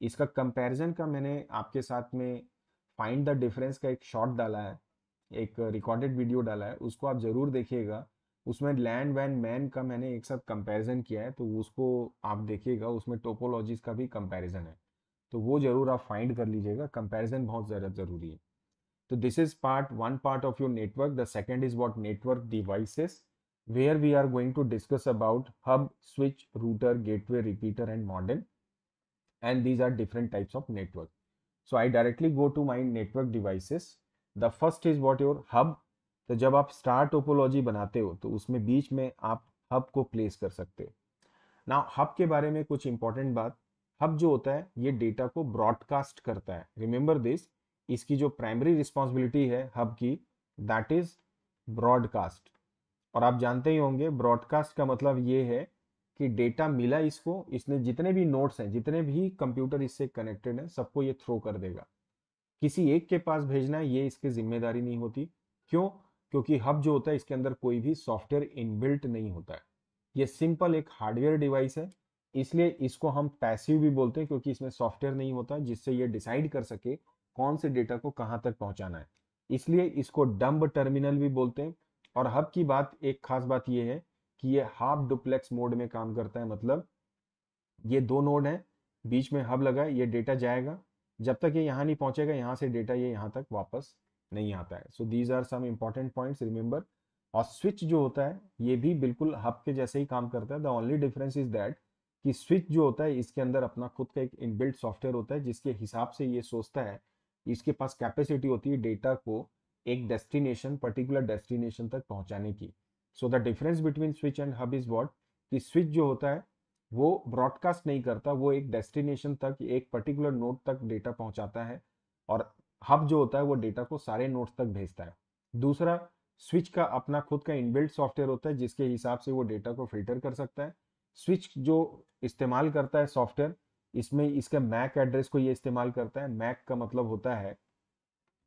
इसका कंपैरिजन का मैंने आपके साथ में फाइंड द डिफरेंस का एक शॉट डाला है, एक रिकॉर्डेड वीडियो डाला है, उसको आप ज़रूर देखिएगा। उसमें लैंड वैन मैन का मैंने एक साथ कंपैरिजन किया है तो उसको आप देखिएगा, उसमें टोपोलॉजीज का भी कंपैरिजन है। तो वो ज़रूर आप फाइंड कर लीजिएगा। कंपेरिजन बहुत ज़्यादा ज़रूरी है। तो this is part one part of your network the second is what network devices where we are going to discuss about hub switch router gateway repeater and modem and these are different types of network so I directly go to my network devices the first is what your hub तो जब आप star topology बनाते हो तो उसमें बीच में आप hub को प्लेस कर सकते हो। नाउ हब के बारे में कुछ इंपॉर्टेंट बात। हब जो होता है, ये डेटा को ब्रॉडकास्ट करता है। रिमेंबर दिस इसकी जो प्राइमरी रिस्पॉन्सिबिलिटी है हब की दैट इज़ ब्रॉडकास्ट और आप जानते ही होंगे ब्रॉडकास्ट का मतलब ये है कि डेटा मिला इसको, इसने जितने भी नोट्स हैं, जितने भी कंप्यूटर इससे कनेक्टेड हैं, सबको ये थ्रो कर देगा। किसी एक के पास भेजना ये इसकी ज़िम्मेदारी नहीं होती। क्यों? क्योंकि हब जो होता है, इसके अंदर कोई भी सॉफ्टवेयर इनबिल्ट नहीं होता है। ये सिंपल एक हार्डवेयर डिवाइस है इसलिए इसको हम पैसिव भी बोलते हैं क्योंकि इसमें सॉफ्टवेयर नहीं होता जिससे ये डिसाइड कर सके कौन से डेटा को कहाँ तक पहुंचाना है। इसलिए इसको डम्ब टर्मिनल भी बोलते हैं। और हब की बात, एक खास बात यह है कि ये हाफ़ डुप्लेक्स मोड में काम करता है। मतलब ये दो नोड हैं, बीच में हब लगा है ये डेटा जाएगा। जब तक ये यहाँ नहीं पहुंचेगा, यहाँ से डेटा ये यहाँ तक वापस नहीं आता है। So these are some important points remember और स्विच जो होता है, ये भी बिल्कुल हब के जैसे ही काम करता है। The only difference is that कि स्विच जो होता है, इसके अंदर अपना खुद का एक इनबिल्ट सॉफ्टवेयर होता है, जिसके हिसाब से ये सोचता है, इसके पास कैपेसिटी होती है डेटा को एक डेस्टिनेशन पर्टिकुलर डेस्टिनेशन तक पहुँचाने की। So the difference between switch and hub is what कि स्विच जो होता है, वो ब्रॉडकास्ट नहीं करता, वो एक डेस्टिनेशन तक, एक पर्टिकुलर नोट तक डेटा पहुंचाता है और हब जो होता है, वो डेटा को सारे नोट्स तक भेजता है। दूसरा स्विच का अपना खुद का इनबिल्ट सॉफ्टवेयर होता है, जिसके हिसाब से वो डेटा को फ़िल्टर कर सकता है। स्विच जो इस्तेमाल करता है सॉफ्टवेयर, इसमें इसका मैक एड्रेस को ये इस्तेमाल करता है। मैक का मतलब होता है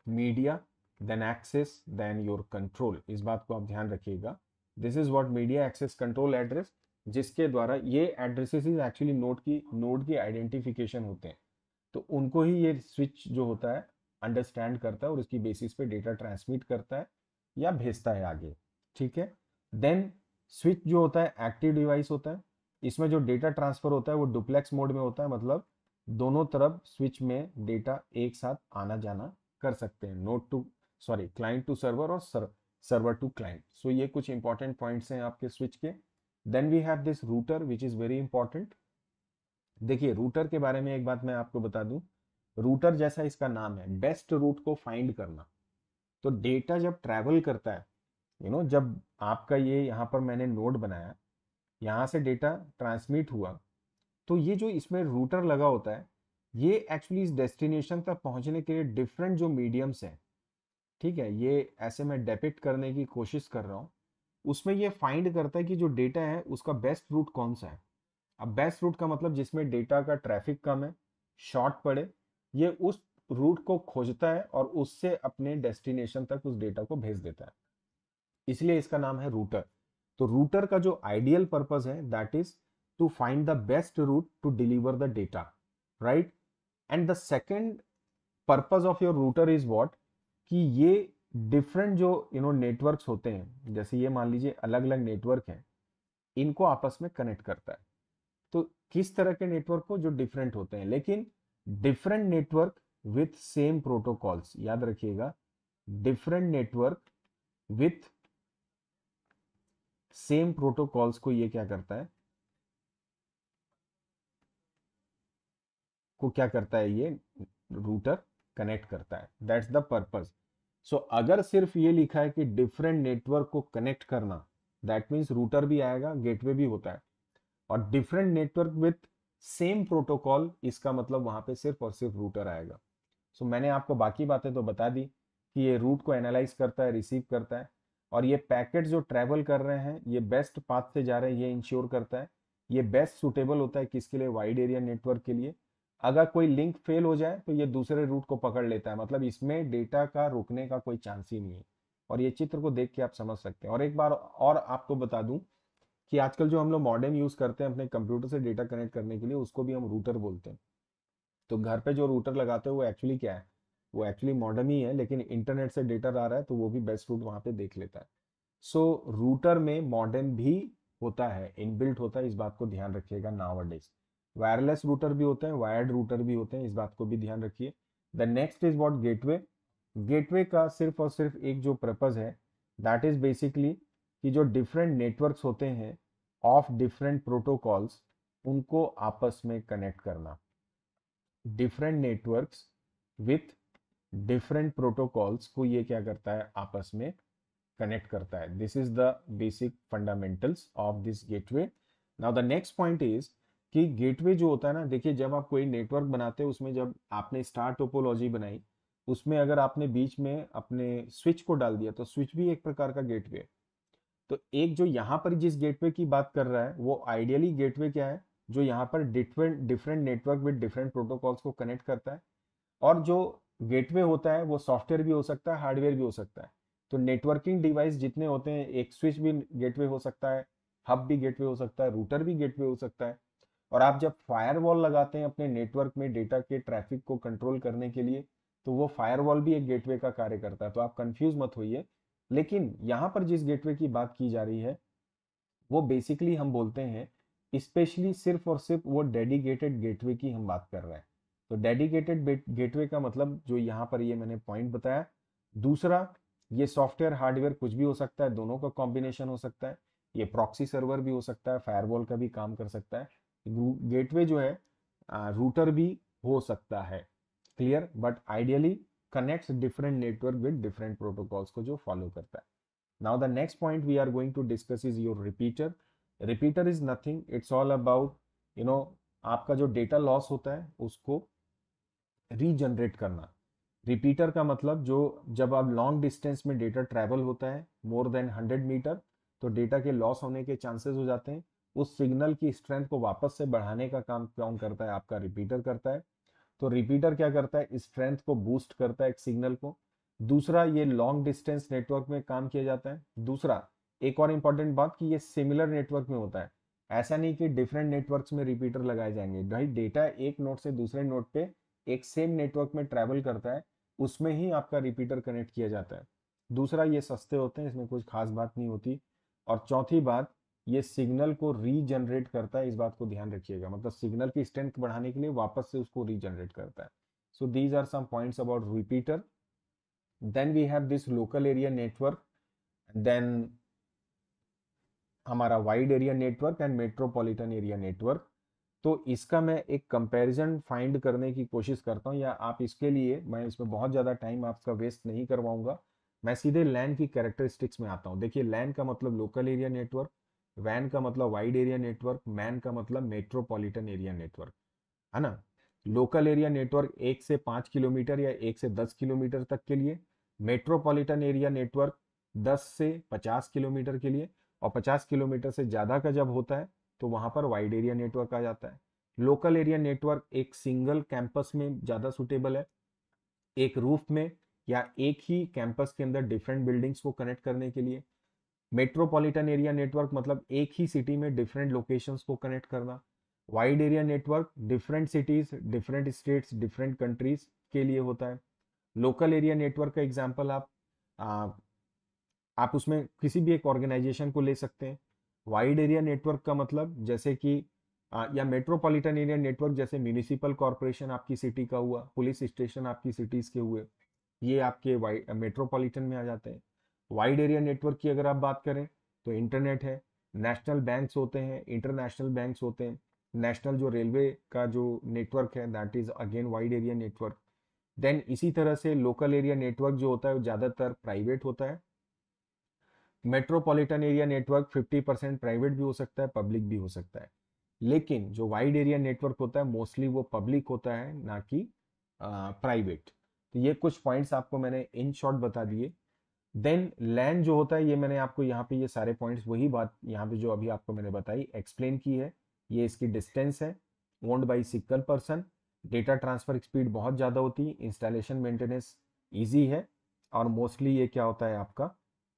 media then access then your control इस बात को आप ध्यान रखिएगा। This is what media access control address जिसके द्वारा ये एड्रेसेस इज़ एक्चुअली नोड की नोड की आइडेंटिफिकेशन होते हैं। तो उनको ही ये स्विच जो होता है अंडरस्टैंड करता है और उसकी बेसिस पे डेटा ट्रांसमिट करता है या भेजता है आगे। ठीक है? देन स्विच जो होता है एक्टिव डिवाइस होता है। इसमें जो डेटा ट्रांसफ़र होता है वो डुप्लेक्स मोड में होता है मतलब दोनों तरफ़ स्विच में डेटा एक साथ आना जाना कर सकते हैं। Note to sorry client to server और सर्वर टू क्लाइंट सो ये कुछ इंपॉर्टेंट पॉइंट्स हैं आपके स्विच के। Then we have this router which is very important देखिए रूटर के बारे में एक बात मैं आपको बता दूँ। रूटर जैसा इसका नाम है बेस्ट रूट को फाइंड करना। तो डेटा जब ट्रैवल करता है यू you नो know, जब आपका ये यहाँ पर मैंने नोड बनाया यहाँ से डेटा ट्रांसमिट हुआ। तो ये जो इसमें रूटर लगा होता है, ये एक्चुअली इस डेस्टिनेशन तक पहुँचने के लिए डिफरेंट जो मीडियम्स हैं, ठीक है, ये ऐसे मैं डेपिक्ट करने की कोशिश कर रहा हूँ। उसमें ये फाइंड करता है कि जो डेटा है, उसका बेस्ट रूट कौन सा है। अब बेस्ट रूट का मतलब जिसमें डेटा का ट्रैफ़िक कम है शॉर्ट पड़े, ये उस रूट को खोजता है और उससे अपने डेस्टिनेशन तक उस डेटा को भेज देता है। इसलिए इसका नाम है रूटर तो रूटर का जो आइडियल पर्पज है that is to find the best route to deliver the data right and the second purpose of your router is what कि ये डिफरेंट जो यू नो नेटवर्क्स होते हैं, जैसे ये मान लीजिए अलग अलग नेटवर्क हैं, इनको आपस में कनेक्ट करता है। तो किस तरह के नेटवर्क को? जो डिफरेंट होते हैं। लेकिन different network with same protocols याद रखिएगा different network with same protocols को ये क्या करता है? को क्या करता है ये? रूटर कनेक्ट करता है। दैट्स द पर्पज सो अगर सिर्फ़ ये लिखा है कि डिफरेंट नेटवर्क को कनेक्ट करना दैट मीन्स रूटर भी आएगा गेटवे भी होता है। और different network with same protocol इसका मतलब वहाँ पे सिर्फ़ और सिर्फ़ रूटर आएगा। सो so, मैंने आपको बाकी बातें तो बता दी कि ये रूट को एनालाइज करता है रिसीव करता है। और ये पैकेट जो ट्रेवल कर रहे हैं, ये बेस्ट पाथ से जा रहे हैं, ये इंश्योर करता है। ये बेस्ट सुटेबल होता है किसके लिए? वाइड एरिया नेटवर्क के लिए। अगर कोई लिंक फेल हो जाए तो ये दूसरे रूट को पकड़ लेता है। मतलब इसमें डेटा का रुकने का कोई चांस ही नहीं है। और ये चित्र को देख के आप समझ सकते हैं। और एक बार और आपको बता दूँ कि आजकल जो हम लोग मॉडर्न यूज़ करते हैं अपने कंप्यूटर से डेटा कनेक्ट करने के लिए, उसको भी हम रूटर बोलते हैं। तो घर पे जो रूटर लगाते हैं, वो एक्चुअली क्या है? वो एक्चुअली मॉडर्न ही है लेकिन इंटरनेट से डेटा आ रहा है तो वो भी बेस्ट रूट वहाँ पे देख लेता है। सो so, रूटर में मॉडर्न भी होता है इनबिल्ट होता है इस बात को ध्यान रखिएगा नावडेज वायरलेस रूटर भी होते हैं वायर्ड रूटर भी होते हैं इस बात को भी ध्यान रखिए। The next is what gateway gateway का सिर्फ़ और सिर्फ़ एक जो पर्पज है दैट इज़ बेसिकली कि जो डिफरेंट नेटवर्क्स होते हैं ऑफ़ डिफरेंट प्रोटोकॉल्स उनको आपस में कनेक्ट करना। Different networks with different protocols को ये क्या करता है, आपस में कनेक्ट करता है। This is the basic fundamentals of this gateway now the next point is कि गेटवे जो होता है ना, देखिए, जब आप कोई नेटवर्क बनाते हैं, उसमें जब आपने स्टार टोपोलॉजी बनाई, उसमें अगर आपने बीच में अपने स्विच को डाल दिया तो स्विच भी एक प्रकार का गेटवे है। तो एक जो यहाँ पर जिस गेटवे की बात कर रहा है, वो आइडियली गेटवे क्या है? जो यहाँ पर different different network with different protocols को कनेक्ट करता है। और जो गेटवे होता है, वो सॉफ्टवेयर भी हो सकता है, हार्डवेयर भी हो सकता है। तो नेटवर्किंग डिवाइस जितने होते हैं, एक स्विच भी गेटवे हो सकता है, हब भी गेटवे हो सकता है, रूटर भी गेटवे हो सकता है। और आप जब फायरवॉल लगाते हैं अपने नेटवर्क में डेटा के ट्रैफ़िक को कंट्रोल करने के लिए तो वो फायरवॉल भी एक गेटवे का कार्य करता है। तो आप कंफ्यूज मत होइए। लेकिन यहाँ पर जिस गेटवे की बात की जा रही है, वो बेसिकली हम बोलते हैं स्पेशली सिर्फ़ और सिर्फ़ वो डेडिकेटेड गेटवे की हम बात कर रहे हैं। तो डेडिकेटेड गेटवे का मतलब जो यहाँ पर ये मैंने पॉइंट बताया। दूसरा, ये सॉफ्टवेयर, हार्डवेयर कुछ भी हो सकता है, दोनों का कॉम्बिनेशन हो सकता है। ये प्रॉक्सी सर्वर भी हो सकता है, फायरवॉल का भी काम कर सकता है। गेटवे जो है रूटर भी हो सकता है, clear? But ideally connects different network with different protocols को जो फॉलो करता है। Now the next point we are going to discuss is your repeater. Repeater is nothing, it's all about, you know, आपका जो डेटा लॉस होता है, उसको regenerate करना। रिपीटर का मतलब जो जब आप लॉन्ग डिस्टेंस में डेटा ट्रैवल होता है मोर देन हंड्रेड मीटर तो डेटा के लॉस होने के चांसेस हो जाते हैं। उस सिग्नल की स्ट्रेंथ को वापस से बढ़ाने का काम कौन करता है? आपका रिपीटर करता है। तो रिपीटर क्या करता है? स्ट्रेंथ को बूस्ट करता है एक सिग्नल को। दूसरा, ये लॉन्ग डिस्टेंस नेटवर्क में काम किया जाता है। दूसरा, एक और इंपॉर्टेंट बात कि ये सिमिलर नेटवर्क में होता है। ऐसा नहीं कि डिफरेंट नेटवर्क्स में रिपीटर लगाए जाएँगे। भाई डेटा एक नोट से दूसरे नोट पे एक सेम नेटवर्क में ट्रेवल करता है, उसमें ही आपका रिपीटर कनेक्ट किया जाता है। दूसरा, ये सस्ते होते हैं, इसमें कुछ खास बात नहीं होती। और चौथी बात, ये सिग्नल को रीजनरेट करता है, इस बात को ध्यान रखिएगा। मतलब सिग्नल की स्ट्रेंथ बढ़ाने के लिए वापस से उसको रीजनरेट करता है। So these are some points about repeater then we have this local area network then हमारा wide area network and metropolitan area network तो इसका मैं एक कंपैरिजन फाइंड करने की कोशिश करता हूँ, या आप इसके लिए, मैं इसमें बहुत ज़्यादा टाइम आपका वेस्ट नहीं करवाऊँगा। मैं सीधे लैन की कैरेक्टरिस्टिक्स में आता हूँ। देखिए लैन का मतलब लोकल एरिया नेटवर्क वैन का मतलब वाइड एरिया नेटवर्क मैन का मतलब मेट्रोपॉलिटन एरिया नेटवर्क है ना? लोकल एरिया नेटवर्क एक से पाँच किलोमीटर या एक से दस किलोमीटर तक के लिए मेट्रोपॉलिटन एरिया नेटवर्क दस से पचास किलोमीटर के लिए, और पचास किलोमीटर से ज़्यादा का जब होता है तो वहाँ पर वाइड एरिया नेटवर्क आ जाता है। लोकल एरिया नेटवर्क एक सिंगल कैंपस में ज़्यादा सुटेबल है। एक रूफ में या एक ही कैंपस के अंदर डिफरेंट बिल्डिंग्स को कनेक्ट करने के लिए। मेट्रोपॉलिटन एरिया नेटवर्क मतलब एक ही सिटी में डिफरेंट लोकेशंस को कनेक्ट करना। Wide area network different cities different states different countries के लिए होता है। लोकल एरिया नेटवर्क का एग्ज़ाम्पल आप आप उसमें किसी भी एक ऑर्गेनाइजेशन को ले सकते हैं। वाइड एरिया नेटवर्क का मतलब जैसे कि आ, या मेट्रोपॉलिटन एरिया नेटवर्क जैसे म्यूनिसिपल कॉरपोरेशन आपकी सिटी का हुआ पुलिस स्टेशन आपकी सिटीज़ के हुए ये आपके मेट्रोपॉलिटन में आ जाते हैं। वाइड एरिया नेटवर्क की अगर आप बात करें तो इंटरनेट है नेशनल बैंक्स होते हैं इंटरनेशनल बैंक्स होते हैं नेशनल जो रेलवे का जो नेटवर्क है that is again wide area network then इसी तरह से लोकल एरिया नेटवर्क जो होता है वो ज़्यादातर प्राइवेट होता है metropolitan area network 50 percent private भी हो सकता है, पब्लिक भी हो सकता है। लेकिन जो वाइड एरिया नेटवर्क होता है, मोस्टली वो पब्लिक होता है, ना कि प्राइवेट। तो ये कुछ पॉइंट्स आपको मैंने इन शॉर्ट बता दिए। देन लैंड जो होता है, ये मैंने आपको यहाँ पे ये सारे पॉइंट्स, वही बात यहाँ पे जो अभी आपको मैंने बताई, एक्सप्लेन की है। ये इसकी डिस्टेंस है, owned by single person. Data transfer speed बहुत ज़्यादा होती है, इंस्टॉलेशन मेंटेनेंस ईजी है। और मोस्टली ये क्या होता है आपका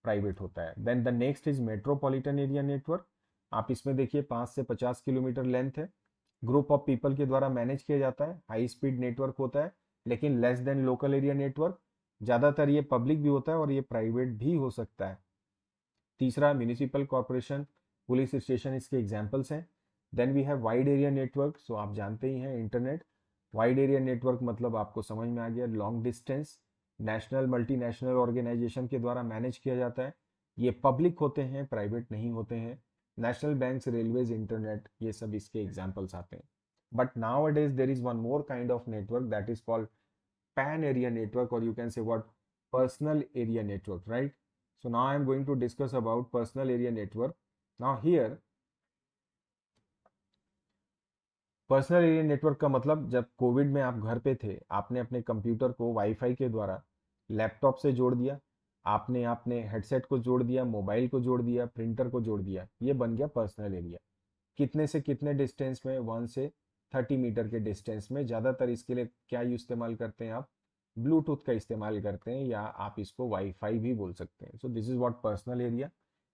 प्राइवेट होता है। Then the next is metropolitan area network आप इसमें देखिए पाँच से पचास किलोमीटर लेंथ है। ग्रुप ऑफ़ पीपल के द्वारा मैनेज किया जाता है। हाई स्पीड नेटवर्क होता है, लेकिन less than local area network ज़्यादातर ये पब्लिक भी होता है और ये प्राइवेट भी हो सकता है। तीसरा म्यूनिसिपल कॉरपोरेशन पुलिस स्टेशन इसके एग्जाम्पल्स हैं। Then we have wide area network so आप जानते ही हैं इंटरनेट वाइड एरिया नेटवर्क मतलब आपको समझ में आ गया। Long distance national, multinational organisation के द्वारा मैनेज किया जाता है। ये पब्लिक होते हैं, प्राइवेट नहीं होते हैं। नेशनल बैंक्स, रेलवेज, इंटरनेट, ये सब इसके एग्जाम्पल्स आते हैं। But nowadays there is one more kind of network that is called PAN area network और you can say what personal area network right so now I am going to discuss about personal area network now here personal area network का मतलब जब Covid में आप घर पे थे, आपने अपने कंप्यूटर को वाईफाई के द्वारा लैपटॉप से जोड़ दिया, आपने आपने हेडसेट को जोड़ दिया मोबाइल को जोड़ दिया प्रिंटर को जोड़ दिया, ये बन गया पर्सनल एरिया कितने से कितने डिस्टेंस में वन से थर्टी मीटर के डिस्टेंस में, ज़्यादातर इसके लिए क्या इस्तेमाल करते हैं आप? ब्लूटूथ का इस्तेमाल करते हैं या आप इसको वाईफाई भी बोल सकते हैं। So this is what personal area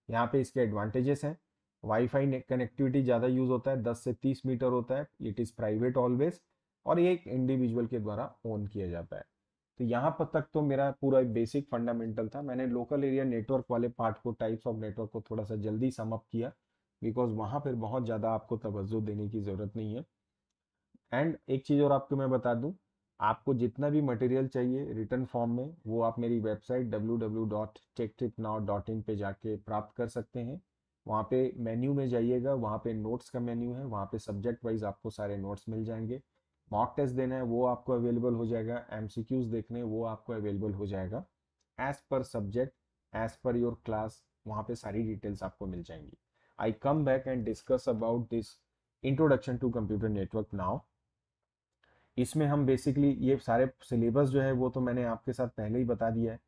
यहाँ पे इसके एडवांटेजेस हैं। वाईफाई कनेक्टिविटी ज़्यादा यूज़ होता है 10 से 30 मीटर होता है इट इज़ प्राइवेट ऑलवेज और ये एक इंडिविजुअल के द्वारा ओन किया जाता है। तो यहाँ पर तक तो मेरा पूरा बेसिक फंडामेंटल था। मैंने लोकल एरिया नेटवर्क वाले पार्ट को टाइप्स ऑफ़ नेटवर्क को थोड़ा सा जल्दी समअप किया बिकॉज़ वहाँ पर बहुत ज़्यादा आपको तवज्जो देने की ज़रूरत नहीं है। एंड एक चीज़ और आपको मैं बता दूँ, आपको जितना भी मटेरियल चाहिए रिटर्न फॉर्म में, वो आप मेरी वेबसाइट www.techtripnow.in पे जाके प्राप्त कर सकते हैं। वहाँ पे मेन्यू में जाइएगा, वहाँ पे नोट्स का मेन्यू है, वहाँ पे सब्जेक्ट वाइज आपको सारे नोट्स मिल जाएँगे। मॉक टेस्ट देना है, वो आपको अवेलेबल हो जाएगा। एम देखने वो आपको अवेलेबल हो जाएगा। As per subject as per your class वहाँ पे सारी डिटेल्स आपको मिल जाएँगी। I come back and discuss about this introduction to computer network now इसमें हम बेसिकली ये सारे सिलेबस जो है, वो तो मैंने आपके साथ पहले ही बता दिया है।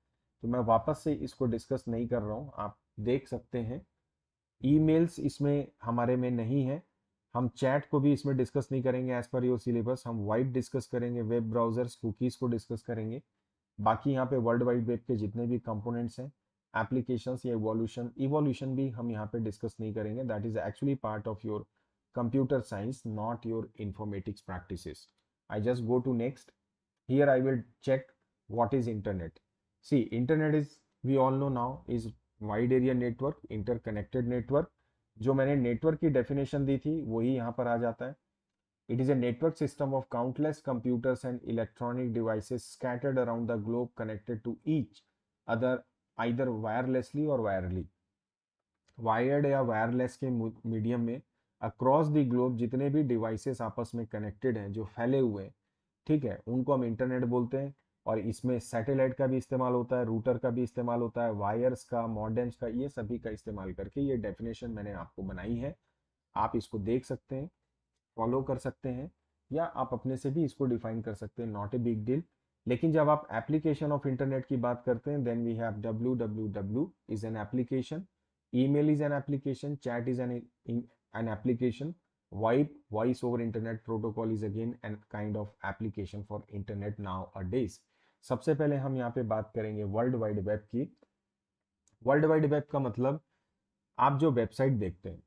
तो मैं वापस से इसको डिस्कस नहीं कर रहा हूँ। आप देख सकते हैं। ईमेल्स इसमें हमारे में नहीं है। हम चैट को भी इसमें डिस्कस नहीं करेंगे एज पर योर सिलेबस हम वाइड डिस्कस करेंगे वेब ब्राउजर्स कुकीज़ को डिस्कस करेंगे। बाकी यहाँ पे वर्ल्ड वाइड वेब के जितने भी कंपोनेंट्स हैं एप्लीकेशंस या इवोल्यूशन इवोल्यूशन भी हम यहाँ पे डिस्कस नहीं करेंगे। That is actually part of your computer science not your informatics practices I just go to next here I will check what is internet. See, internet is, we all know now, is wide area network interconnected network जो मैंने network की definition दी थी, वही यहाँ पर आ जाता है। It is a network system of countless computers and electronic devices scattered around the globe connected to each other either wirelessly और वायरली वायर्ड या वायरलेस के मीडियम में अक्रॉस द ग्लोब जितने भी डिवाइसेस आपस में कनेक्टेड हैं, जो फैले हुए हैं, ठीक है, उनको हम इंटरनेट बोलते हैं। और इसमें सैटेलाइट का भी इस्तेमाल होता है, रूटर का भी इस्तेमाल होता है, वायर्स का मॉडेम्स का, ये सभी का इस्तेमाल करके ये डेफिनेशन मैंने आपको बनाई है। आप इसको देख सकते हैं, फॉलो कर सकते हैं, या आप अपने से भी इसको डिफाइन कर सकते हैं, नॉट ए बिग डील। लेकिन जब आप एप्लीकेशन ऑफ़ इंटरनेट की बात करते हैं then we have W W W is an application email is an application chat is an an application VoIP voice over internet protocol is again an kind of application for internet nowadays सबसे पहले हम यहाँ पे बात करेंगे world wide web की। World wide web का मतलब आप जो वेबसाइट देखते हैं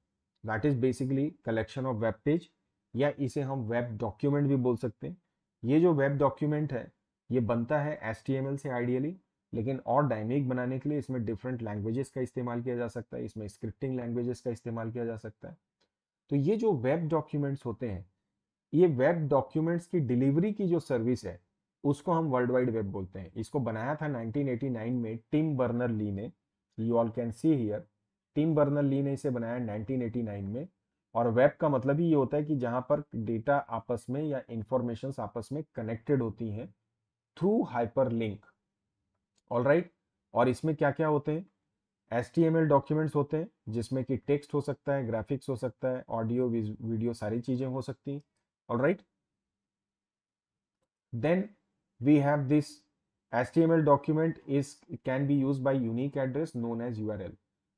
that is basically collection of web page या इसे हम वेब डॉक्यूमेंट भी बोल सकते हैं। ये जो वेब डॉक्यूमेंट है, ये बनता है एस से आइडियली लेकिन और डायनेमिक बनाने के लिए इसमें डिफरेंट लैंग्वेजेस का इस्तेमाल किया जा सकता है, इसमें स्क्रिप्टिंग लैंग्वेजेस का इस्तेमाल किया जा सकता है। तो ये जो वेब डॉक्यूमेंट्स होते हैं, ये वेब डॉक्यूमेंट्स की डिलीवरी की जो सर्विस है उसको हम वर्ल्ड वाइड वेब बोलते हैं। इसको बनाया था 1989 में टिम बर्नर ली ने। You all can see here Tim Berners Lee ने इसे बनाया 1989 में। और वेब का मतलब ही ये होता है कि जहाँ पर डेटा आपस में या इंफॉर्मेशन आपस में कनेक्टेड होती हैं थ्रू हाइपर लिंक ऑल और इसमें क्या क्या होते हैं? H T M L documents होते हैं, जिसमें कि टेक्स्ट हो सकता है ग्राफिक्स हो सकता है ऑडियो वीडियो सारी चीज़ें हो सकती हैं। All right then we have this HTML document is can be use by unique address known as URL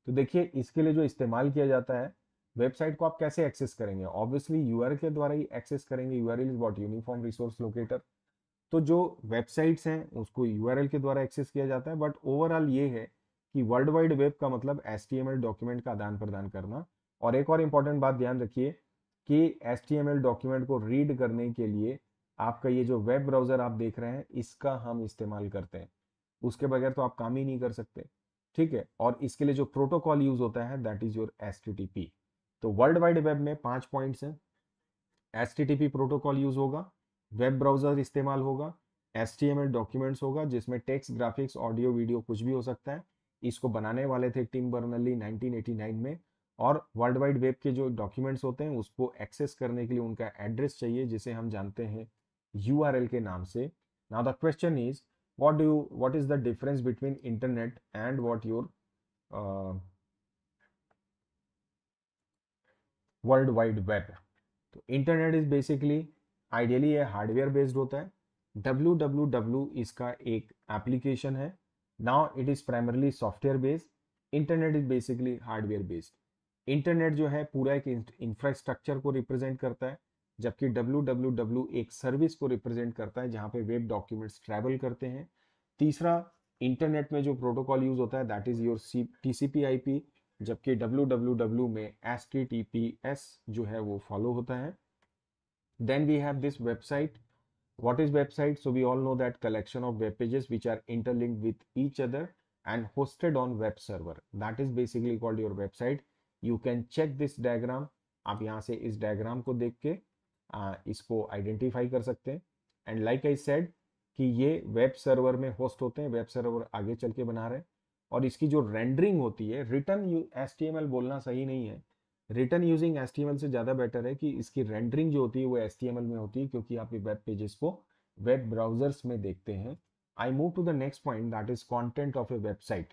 तो देखिए, इसके लिए जो इस्तेमाल किया जाता है, वेबसाइट को आप कैसे एक्सेस करेंगे? ऑब्वियसली यूआरएल के द्वारा ही एक्सेस करेंगे। URL is what uniform resource locator तो जो वेबसाइट्स हैं, उसको यूआरएल के द्वारा एक्सेस किया जाता है बट ओवरऑल ये है कि वर्ल्ड वाइड वेब का मतलब एस डॉक्यूमेंट का आदान प्रदान करना। और एक और इंपॉर्टेंट बात ध्यान रखिए कि एस डॉक्यूमेंट को रीड करने के लिए आपका ये जो वेब ब्राउज़र आप देख रहे हैं, इसका हम इस्तेमाल करते हैं। उसके बगैर तो आप काम ही नहीं कर सकते, ठीक है? और इसके लिए जो प्रोटोकॉल यूज़ होता है, दैट इज़ योर एस तो वर्ल्ड वाइड वेब में पाँच पॉइंट्स हैं। एस प्रोटोकॉल यूज़ होगा, वेब ब्राउज़र इस्तेमाल होगा एस डॉक्यूमेंट्स होगा, जिसमें टेक्स्ट, ग्राफिक्स, ऑडियो, वीडियो कुछ भी हो सकता है। इसको बनाने वाले थे टीम बर्नली 1989 में और वर्ल्ड वाइड वेब के जो डॉक्यूमेंट्स होते हैं, उसको एक्सेस करने के लिए उनका एड्रेस चाहिए, जिसे हम जानते हैं। यू के नाम से। Now the question is you what is the difference between internet and what your uh, world wide web तो इंटरनेट इज़ बेसिकली आइडियली ये हार्डवेयर बेस्ड होता है। डब्ल्यू डब्ल्यू डब्ल्यू इसका एक एप्लीकेशन है। Now it is primarily software based internet is basically hardware based internet जो है पूरा एक इंफ्रास्ट्रक्चर को रिप्रेजेंट करता है। जबकि डब्ल्यू एक सर्विस को रिप्रेजेंट करता है जहाँ पे वेब डॉक्यूमेंट्स ट्रैवल करते हैं। तीसरा, इंटरनेट में जो प्रोटोकॉल यूज़ होता है, that is your T C P I P जबकि www में H T T P S जो है वो फॉलो होता है। Then we have this website. What is website? So we all know that collection of web pages which are interlink with each other and hosted on web server. That is basically called your website. You can check this diagram. आप यहाँ से इस diagram को देख के इसको identify कर सकते हैं। एंड लाइक आई सेड कि ये वेब सर्वर में होस्ट होते हैं वेब सर्वर आगे चल के बना रहे हैं। और इसकी जो रेंडरिंग होती है रिटर्न एस बोलना सही नहीं है। रिटर्न यूजिंग एस से ज़्यादा बेटर है कि इसकी रेंडरिंग जो होती है, वो एस में होती है, क्योंकि आप ये वेब पेजेस को वेब ब्राउजर्स में देखते हैं। I move to the next point that is content of a website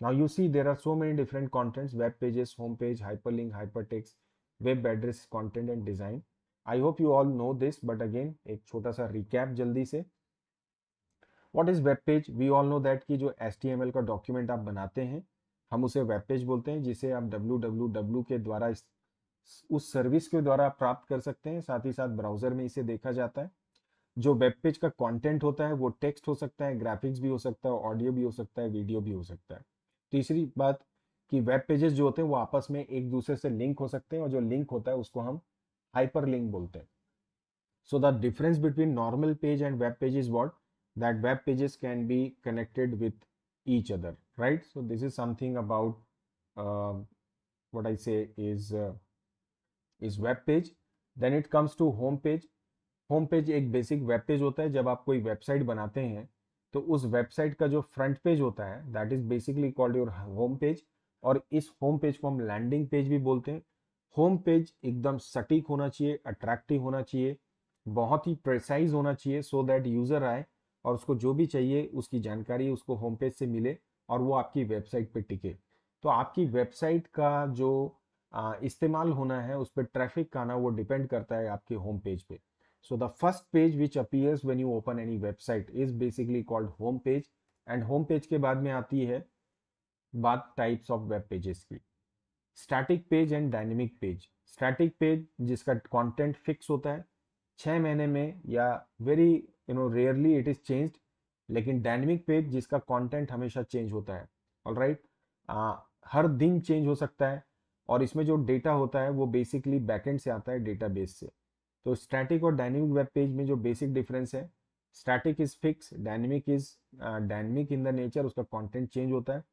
now you see there are so many different contents web pages home page hyperlink hypertext web address content and design I hope you all know this but again एक छोटा सा recap जल्दी से। What is web page we all know that कि जो S का document आप बनाते हैं, हम उसे वेब पेज बोलते हैं, जिसे आप डब्ल्यू के द्वारा उस सर्विस के द्वारा प्राप्त कर सकते हैं, साथ ही साथ ब्राउज़र में इसे देखा जाता है। जो वेब पेज का कंटेंट होता है, वो टेक्स्ट हो सकता है ग्राफिक्स भी हो सकता है ऑडियो भी हो सकता है वीडियो भी हो सकता है। तीसरी बात कि वेब पेजेस जो होते हैं, वो आपस में एक दूसरे से लिंक हो सकते हैं, और जो लिंक होता है, उसको हम हाइपर लिंक बोलते हैं। So the difference between normal page and web page is what pages can be connected with each other right? So this is something about uh, what i say is uh, is web page. Then it comes to home page. Home page एक basic web page होता है। जब आप कोई website बनाते हैं तो उस वेबसाइट का जो फ्रंट पेज होता है that is basically called your home page और इस होम पेज को हम लैंडिंग पेज भी बोलते हैं। होम पेज एकदम सटीक होना चाहिए, अट्रैक्टिव होना चाहिए, बहुत ही प्रिसाइज होना चाहिए सो दैट यूज़र आए और उसको जो भी चाहिए, उसकी जानकारी उसको होम पेज से मिले और वो आपकी वेबसाइट पे टिके। तो आपकी वेबसाइट का जो इस्तेमाल होना है, उस पर ट्रैफ़िक का आना वो डिपेंड करता है आपके होम पेज पे। So the first page which appears when you open any website is basically called home page and home page के बाद में आती है बात टाइप्स ऑफ़ वेब पेजेस की। Static page and dynamic page static page जिसका content fix होता है छः महीने में या very you know rarely it is changed लेकिन डायनेमिक पेज जिसका कंटेंट हमेशा चेंज होता है। All right right? हर दिन चेंज हो सकता है और इसमें जो डेटा होता है, वो बेसिकली बैकेंड से आता है डेटाबेस से। तो स्टैटिक और डायनेमिक वेब पेज में जो बेसिक डिफरेंस है static is fix dynamic is dynamic in the nature उसका कंटेंट चेंज होता है।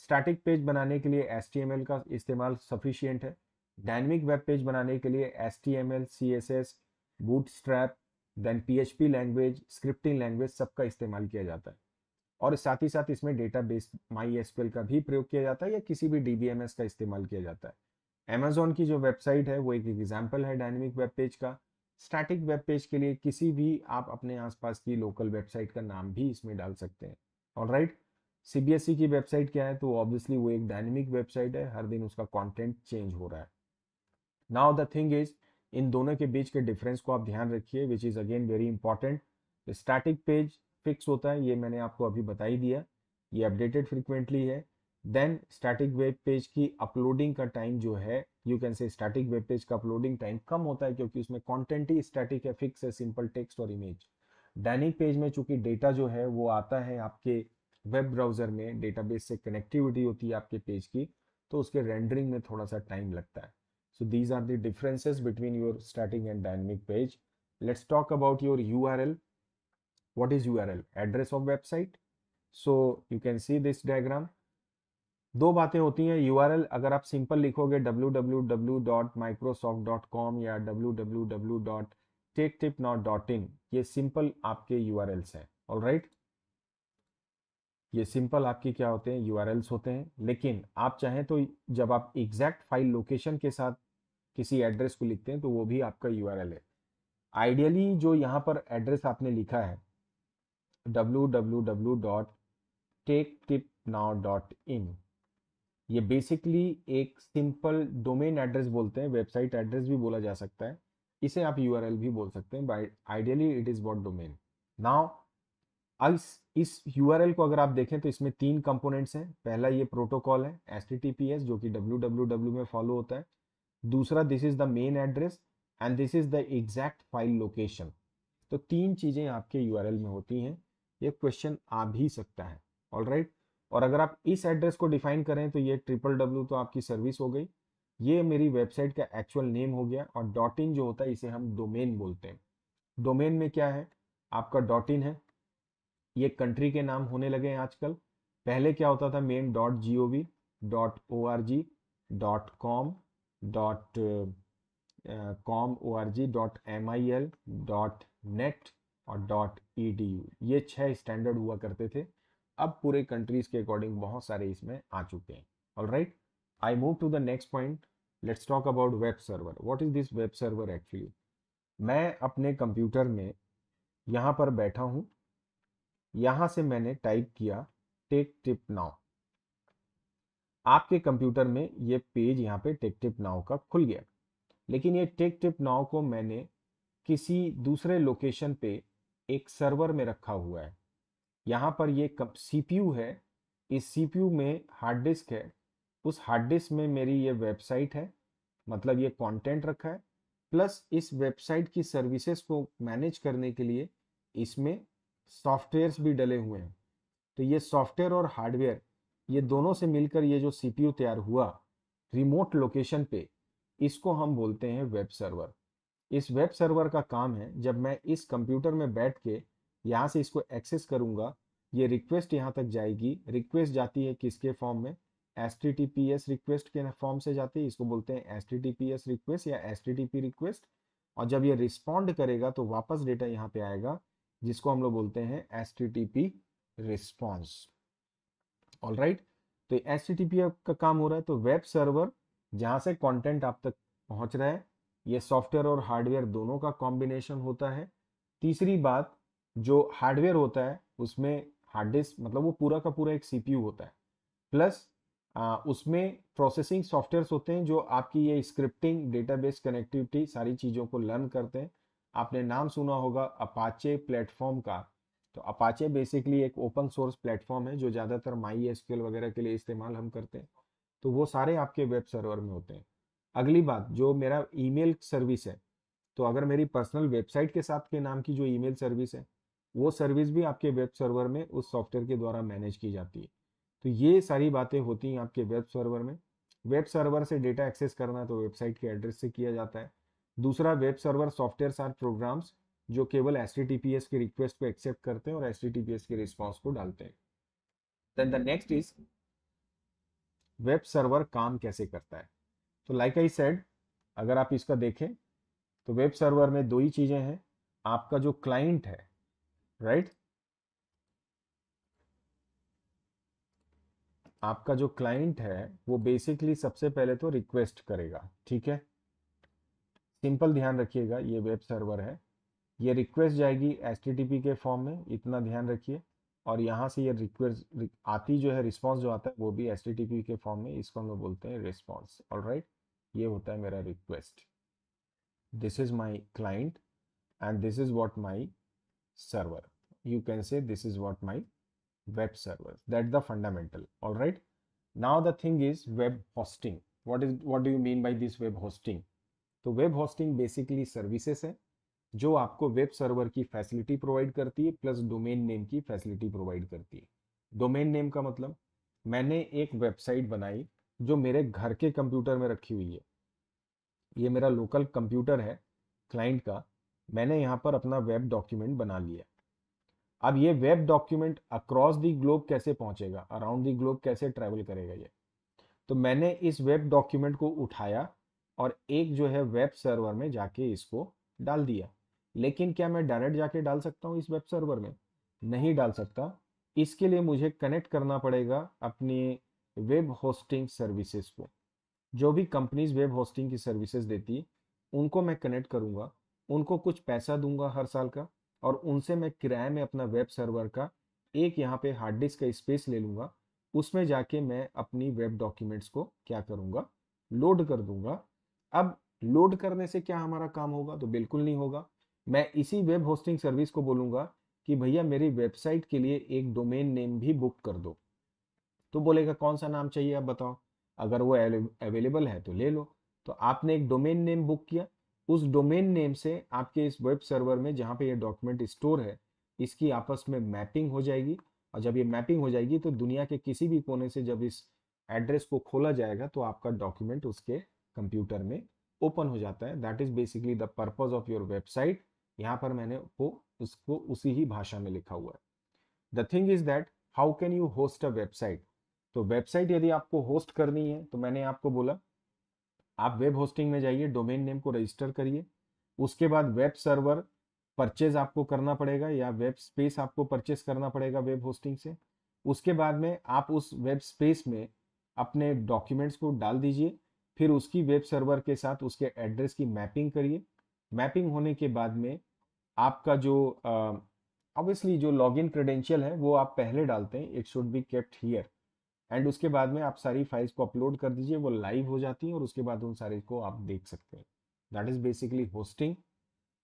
स्टैटिक पेज बनाने के लिए एस का इस्तेमाल सफिशियंट है। डायनेमिक वेब पेज बनाने के लिए H T M L C S S bootstrap then P H P language, scripting language सबका इस्तेमाल किया जाता है। और साथ ही साथ इसमें डेटा बेस माई एस का भी प्रयोग किया जाता है या किसी भी डी बी एम एस का इस्तेमाल किया जाता है। अमेजोन की जो वेबसाइट है, वो एक एग्ज़ाम्पल है डायनेमिक वेब पेज का। स्टैटिक वेब पेज के लिए किसी भी आप अपने आसपास की लोकल वेबसाइट का नाम भी इसमें डाल सकते हैं। और राइट सीबीएसई की वेबसाइट क्या है? तो ऑब्वियसली वो एक डायनेमिक वेबसाइट है, हर दिन उसका कंटेंट चेंज हो रहा है। नाउ द थिंग इज़ इन दोनों के बीच के डिफरेंस को आप ध्यान रखिए which is again very important static page fix होता है, ये मैंने आपको अभी बता ही दिया। ये अपडेटेड फ्रिक्वेंटली है। देन स्टैटिक वेब पेज की अपलोडिंग का टाइम जो है you can say static web page का अपलोडिंग टाइम कम होता है, क्योंकि उसमें कंटेंट ही स्टैटिक है फिक्स है सिंपल टेक्स्ट और इमेज डायनिक पेज में चूँकि डेटा जो है, वो आता है आपके वेब ब्राउज़र में डेटाबेस से कनेक्टिविटी होती है आपके पेज की तो उसके रेंडरिंग में थोड़ा सा टाइम लगता है। So these are the differences between your static and dynamic page let's talk about your U R L what is url address of website. So you can see this diagram. दो बातें होती हैं URL अगर आप simple लिखोगे www.microsoft.com या www.techtipnow.in ये simple आपके URLs हैं। ऑल राइट ये सिंपल आपके क्या होते हैं URLs होते हैं। लेकिन आप चाहें तो जब आप एग्जैक्ट फ़ाइल लोकेशन के साथ किसी एड्रेस को लिखते हैं तो वो भी आपका URL है। आइडियली जो यहाँ पर एड्रेस आपने लिखा है, www.taketipnow.in ये बेसिकली एक सिंपल डोमेन एड्रेस बोलते हैं वेबसाइट एड्रेस भी बोला जा सकता है। इसे आप यूआरएल भी बोल सकते हैं by ideally it is what domain now इस इस यूआरएल को अगर आप देखें तो इसमें तीन कंपोनेंट्स हैं। पहला ये प्रोटोकॉल है एस जो कि डब्ल्यू में फॉलो होता है। दूसरा this is the main address and this is the exact file location तो तीन चीज़ें आपके यूआरएल में होती हैं। ये क्वेश्चन आ भी सकता है। All right? और अगर आप इस एड्रेस को डिफाइन करें तो ये ट्रिपल डब्ल्यू तो आपकी सर्विस हो गई। ये मेरी वेबसाइट का एक्चुअल नेम हो गया और डॉट इन जो होता है, इसे हम डोमेन बोलते हैं। डोमेन में क्या है? आपका डॉट इन है। ये कंट्री के नाम होने लगे हैं आजकल। पहले क्या होता था? Main dot G O V dot O R G dot com dot com O R G dot M I L dot net और डॉट ई डी यू ये छह स्टैंडर्ड हुआ करते थे। अब पूरे कंट्रीज़ के अकॉर्डिंग बहुत सारे इसमें आ चुके हैं। All right I move to the next point let's talk about web server what is this web server actually मैं अपने कंप्यूटर में यहाँ पर बैठा हूँ। यहाँ से मैंने टाइप किया टेक टिप नाउ आपके कंप्यूटर में ये पेज यहाँ पे टेक टिप नाउ का खुल गया। लेकिन ये टेक टिप नाउ को मैंने किसी दूसरे लोकेशन पे एक सर्वर में रखा हुआ है। यहाँ पर ये सीपीयू है। इस सीपीयू में हार्ड डिस्क है। उस हार्ड डिस्क में मेरी ये वेबसाइट है। मतलब ये कंटेंट रखा है। प्लस इस वेबसाइट की सर्विसेज़ को मैनेज करने के लिए इसमें सॉफ्टवेयर्स भी डले हुए हैं। तो ये सॉफ्टवेयर और हार्डवेयर, ये दोनों से मिलकर ये जो सीपीयू तैयार हुआ रिमोट लोकेशन पे, इसको हम बोलते हैं वेब सर्वर। इस वेब सर्वर का काम है, जब मैं इस कंप्यूटर में बैठ के यहाँ से इसको एक्सेस करूँगा, ये रिक्वेस्ट यहाँ तक जाएगी। रिक्वेस्ट जाती है किसके फॉर्म में? एस रिक्वेस्ट के फॉर्म से जाती है, इसको बोलते हैं एस रिक्वेस्ट या एस रिक्वेस्ट। और जब ये रिस्पॉन्ड करेगा तो वापस डेटा यहाँ पे आएगा जिसको हम लोग बोलते हैं S T T P response all right तो एस टी टी पी का काम हो रहा है तो वेब सर्वर जहाँ से कॉन्टेंट आप तक पहुँच रहा है ये सॉफ्टवेयर और हार्डवेयर दोनों का कॉम्बिनेशन होता है। तीसरी बात जो हार्डवेयर होता है उसमें हार्ड डिस्क मतलब वो पूरा का पूरा एक सीपीयू होता है। प्लस आ, उसमें प्रोसेसिंग सॉफ्टवेयर्स होते हैं जो आपकी ये स्क्रिप्टिंग डेटाबेस कनेक्टिविटी सारी चीज़ों को लर्न करते हैं। आपने नाम सुना होगा अपाचे प्लेटफॉर्म का। तो अपाचे बेसिकली एक ओपन सोर्स प्लेटफॉर्म है, जो ज़्यादातर माई एसक्यूएल वगैरह के लिए इस्तेमाल हम करते हैं। तो वो सारे आपके वेब सर्वर में होते हैं। अगली बात, जो मेरा ईमेल सर्विस है तो अगर मेरी पर्सनल वेबसाइट के साथ के नाम की जो ईमेल सर्विस है, वो सर्विस भी आपके वेब सर्वर में उस सॉफ्टवेयर के द्वारा मैनेज की जाती है। तो ये सारी बातें होती हैं आपके वेब सर्वर में। वेब सर्वर से डेटा एक्सेस करना तो वेबसाइट के एड्रेस से किया जाता है। दूसरा web server software are programs, जो केवल एस की रिक्वेस्ट को एक्सेप्ट करते हैं और एस के रिस्पॉन्स को डालते हैं। Then the next is web server काम कैसे करता है? तो लाइक आई सेड अगर आप इसका देखें तो वेब सर्वर में दो ही चीज़ें हैं। आपका जो क्लाइंट है राइट right? आपका जो क्लाइंट है, वो बेसिकली सबसे पहले तो रिक्वेस्ट करेगा, ठीक है? सिंपल ध्यान रखिएगा, ये वेब सर्वर है। ये रिक्वेस्ट जाएगी एच के फॉर्म में, इतना ध्यान रखिए। और यहाँ से ये रिक्वेस्ट आती जो है रिस्पॉन्स जो आता है, वो भी एच के फॉर्म में, इसको हम लोग बोलते हैं रिस्पॉन्स ऑल राइट ये होता है मेरा request. This is my client and this is what my server you can say this is what my web servers that's the fundamental. All right? Now the thing is web hosting. What is, what do you mean by this web तो web hosting basically services है, जो आपको web server की facility provide करती है plus domain name की facility provide करती है। डोमेन नेम का मतलब मैंने एक वेबसाइट बनाई, जो मेरे घर के कंप्यूटर में रखी हुई है। ये मेरा लोकल कंप्यूटर है क्लाइंट का। मैंने यहाँ पर अपना वेब डॉक्यूमेंट बना लिया। अब ये web document across the globe कैसे पहुंचेगा? अराउंड दी ग्लोब कैसे ट्रेवल करेगा ये? तो मैंने इस वेब डॉक्यूमेंट को उठाया और एक जो है वेब सर्वर में जाके इसको डाल दिया। लेकिन क्या मैं डायरेक्ट जाके डाल सकता हूँ इस वेब सर्वर में? नहीं डाल सकता। इसके लिए मुझे कनेक्ट करना पड़ेगा अपनी वेब होस्टिंग सर्विसेज़ को। जो भी कंपनीज़ वेब होस्टिंग की सर्विसेज़ देती है, उनको मैं कनेक्ट करूँगा। उनको कुछ पैसा दूँगा हर साल का और उनसे मैं किराए में अपना वेब सर्वर का एक यहाँ पे हार्ड डिस्क का स्पेस ले लूँगा। उसमें जाके मैं अपनी वेब डॉक्यूमेंट्स को क्या करूँगा? लोड कर दूँगा। अब लोड करने से क्या हमारा काम होगा? तो बिल्कुल नहीं होगा। मैं इसी वेब होस्टिंग सर्विस को बोलूँगा कि भैया मेरी वेबसाइट के लिए एक डोमेन नेम भी बुक कर दो। तो बोलेगा, कौन सा नाम चाहिए आप बताओ? अगर वो अवेलेबल है तो ले लो। तो आपने एक डोमेन नेम बुक किया। उस डोमेन नेम से आपके इस वेब सर्वर में जहाँ पे ये डॉक्यूमेंट स्टोर है, इसकी आपस में मैपिंग हो जाएगी। और जब ये मैपिंग हो जाएगी तो दुनिया के किसी भी कोने से जब इस एड्रेस को खोला जाएगा तो आपका डॉक्यूमेंट उसके कंप्यूटर में ओपन हो जाता है। That is basically the purpose of your website यहाँ पर मैंने वो, उसको उसी ही भाषा में लिखा हुआ है। The thing is that how can you host a website तो वेबसाइट यदि आपको होस्ट करनी है तो मैंने आपको बोला, आप वेब होस्टिंग में जाइए डोमेन नेम को रजिस्टर करिए। उसके बाद वेब सर्वर परचेज आपको करना पड़ेगा या वेब स्पेस आपको परचेज करना पड़ेगा वेब होस्टिंग से। उसके बाद में आप उस वेब स्पेस में अपने डॉक्यूमेंट्स को डाल दीजिए। फिर उसकी वेब सर्वर के साथ उसके एड्रेस की मैपिंग करिए। मैपिंग होने के बाद में आपका जो ऑब्वियसली uh, जो लॉगिन क्रेडेंशियल है वो आप पहले डालते हैं it should be kept here and उसके बाद में आप सारी फाइल्स को अपलोड कर दीजिए वो लाइव हो जाती हैं और उसके बाद उन सारे को आप देख सकते हैं। दैट इज़ बेसिकली होस्टिंग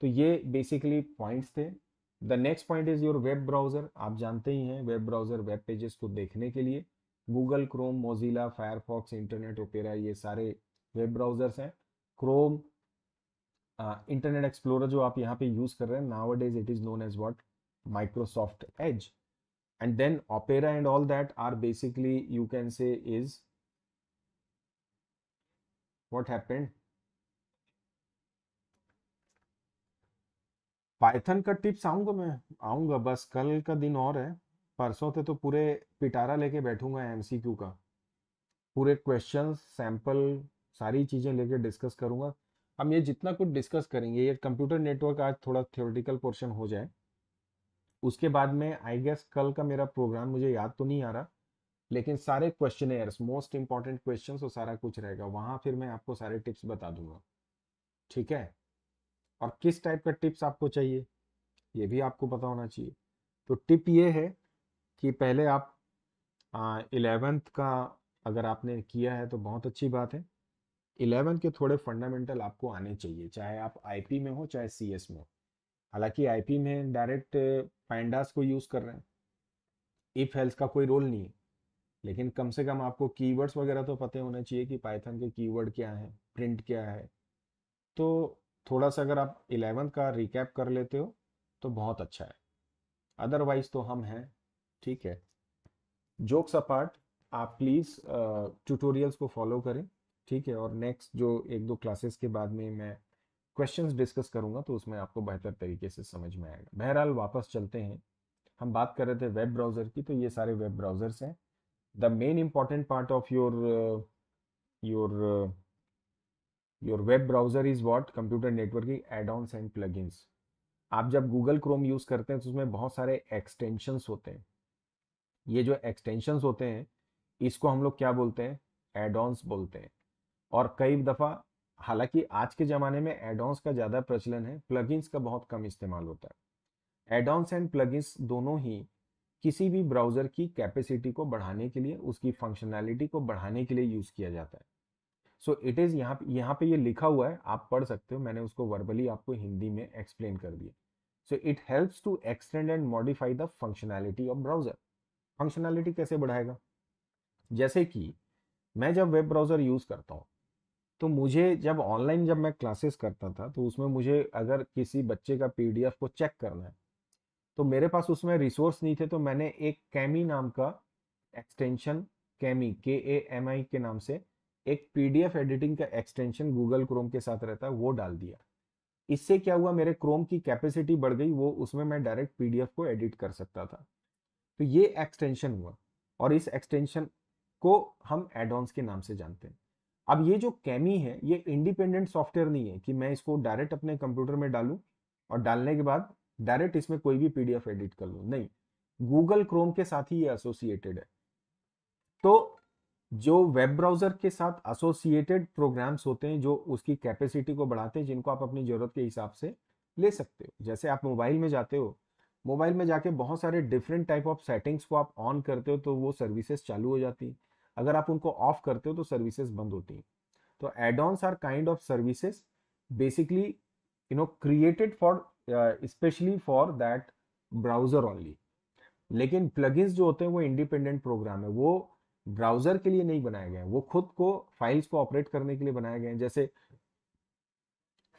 तो ये बेसिकली पॉइंट्स थे। The next point is your web browser आप जानते ही हैं वेब ब्राउज़र वेब पेजेस को देखने के लिए। Google, Chrome, Mozilla, Firefox, internet, Opera, ये सारे वेब ब्राउजर्स हैं। क्रोम इंटरनेट एक्सप्लोरर जो आप यहाँ पे यूज़ कर रहे हैं nowadays it is known as what Microsoft Edge and then opera and all that are basically, you can say is, what happened? Python का टिप्स आऊँगा मैं, आऊँगा, बस कल का दिन और है। परसों से तो पूरे पिटारा लेके बैठूँगा एमसीक्यू का। पूरे क्वेश्चन सैंपल सारी चीज़ें लेके डिस्कस करूँगा। हम ये जितना कुछ डिस्कस करेंगे, ये कंप्यूटर नेटवर्क आज थोड़ा थियोरिटिकल पोर्शन हो जाए। उसके बाद में आई गेस कल का मेरा प्रोग्राम मुझे याद तो नहीं आ रहा, लेकिन सारे क्वेश्चन मोस्ट इंपॉर्टेंट क्वेश्चन और सारा कुछ रहेगा। वहाँ फिर मैं आपको सारे टिप्स बता दूँगा। ठीक है? और किस टाइप का टिप्स आपको चाहिए? ये भी आपको पता होना चाहिए। तो टिप ये है कि पहले आप इलेवेंथ का अगर आपने किया है तो बहुत अच्छी बात है। इलेवेंथ के थोड़े फंडामेंटल आपको आने चाहिए, चाहे आप आईपी में हो, चाहे सीएस में हो। हालाँकि आईपी में डायरेक्ट पैंडास को यूज़ कर रहे हैं। इफ़ हेल्स का कोई रोल नहीं है। लेकिन कम से कम आपको कीवर्ड्स वगैरह तो पते होना चाहिए कि पाइथन के कीवर्ड क्या हैं, प्रिंट क्या है। तो थोड़ा सा अगर आप इलेवेंथ का रिकैप कर लेते हो तो बहुत अच्छा है। अदरवाइज़ तो हम हैं ठीक है? जोक्स अपार्ट आप प्लीज़ ट्यूटोरियल्स को फॉलो करें, ठीक है? और नेक्स्ट जो एक दो क्लासेस के बाद में मैं क्वेश्चंस डिस्कस करूँगा तो उसमें आपको बेहतर तरीके से समझ में आएगा। बहरहाल वापस चलते हैं। हम बात कर रहे थे वेब ब्राउज़र की तो ये सारे वेब ब्राउज़र्स हैं। The main important part of your your your web browser is what computer networking add ons and plugins आप जब गूगल क्रोम यूज़ करते हैं तो उसमें बहुत सारे एक्सटेंशंस होते हैं। ये जो एक्सटेंशंस होते हैं, इसको हम लोग क्या बोलते हैं? एडॉन्स बोलते हैं। और कई दफ़ा, हालाँकि आज के ज़माने में एडॉन्स का ज़्यादा प्रचलन है प्लगइन्स का बहुत कम इस्तेमाल होता है। एडॉन्स एंड प्लगइन्स दोनों ही किसी भी ब्राउज़र की कैपेसिटी को बढ़ाने के लिए, उसकी फंक्शनैलिटी को बढ़ाने के लिए यूज़ किया जाता है। सो इट इज़ यहाँ यहाँ पे ये लिखा हुआ है, आप पढ़ सकते हो, मैंने उसको वर्बली आपको हिंदी में एक्सप्लेन कर दिया। So it helps to extend and modify the functionality of browser functionality कैसे बढ़ाएगा? जैसे कि मैं जब वेब ब्राउज़र यूज़ करता हूँ तो मुझे जब ऑनलाइन जब मैं क्लासेस करता था तो उसमें मुझे अगर किसी बच्चे का पीडीएफ को चेक करना है तो मेरे पास उसमें रिसोर्स नहीं थे तो मैंने एक कैमी नाम का एक्सटेंशन कैमी के ए एम आई के नाम से एक पीडीएफ एडिटिंग का एक्सटेंशन गूगल क्रोम के साथ रहता है, वो डाल दिया। इससे क्या हुआ, मेरे क्रोम की कैपेसिटी बढ़ गई, वो उसमें मैं डायरेक्ट पीडीएफ को एडिट कर सकता था। तो ये एक्सटेंशन हुआ और इस एक्सटेंशन को हम एडॉन्स के नाम से जानते हैं। अब ये जो कैमी है, ये इंडिपेंडेंट सॉफ्टवेयर नहीं है कि मैं इसको डायरेक्ट अपने कंप्यूटर में डालूं और डालने के बाद डायरेक्ट इसमें कोई भी पीडीएफ एडिट कर लूँ। नहीं गूगल क्रोम के साथ ही ये एसोसिएटेड है। तो जो वेब ब्राउज़र के साथ एसोसिएटेड प्रोग्राम्स होते हैं, जो उसकी कैपेसिटी को बढ़ाते हैं, जिनको आप अपनी ज़रूरत के हिसाब से ले सकते हो। जैसे आप मोबाइल में जाते हो मोबाइल में जाके बहुत सारे डिफरेंट टाइप ऑफ़ सेटिंग्स को आप ऑन करते हो तो वो सर्विसेज़ चालू हो जाती है। अगर आप उनको ऑफ़ करते हो तो सर्विसेज़ बंद होती हैं। तो addons are kind of services basically you know created for specially for that browser only लेकिन प्लगइन्स जो होते हैं वो इंडिपेंडेंट प्रोग्राम है। वो ब्राउज़र के लिए नहीं बनाए गए हैं। वो खुद को फाइल्स को ऑपरेट करने के लिए बनाए गए हैं। जैसे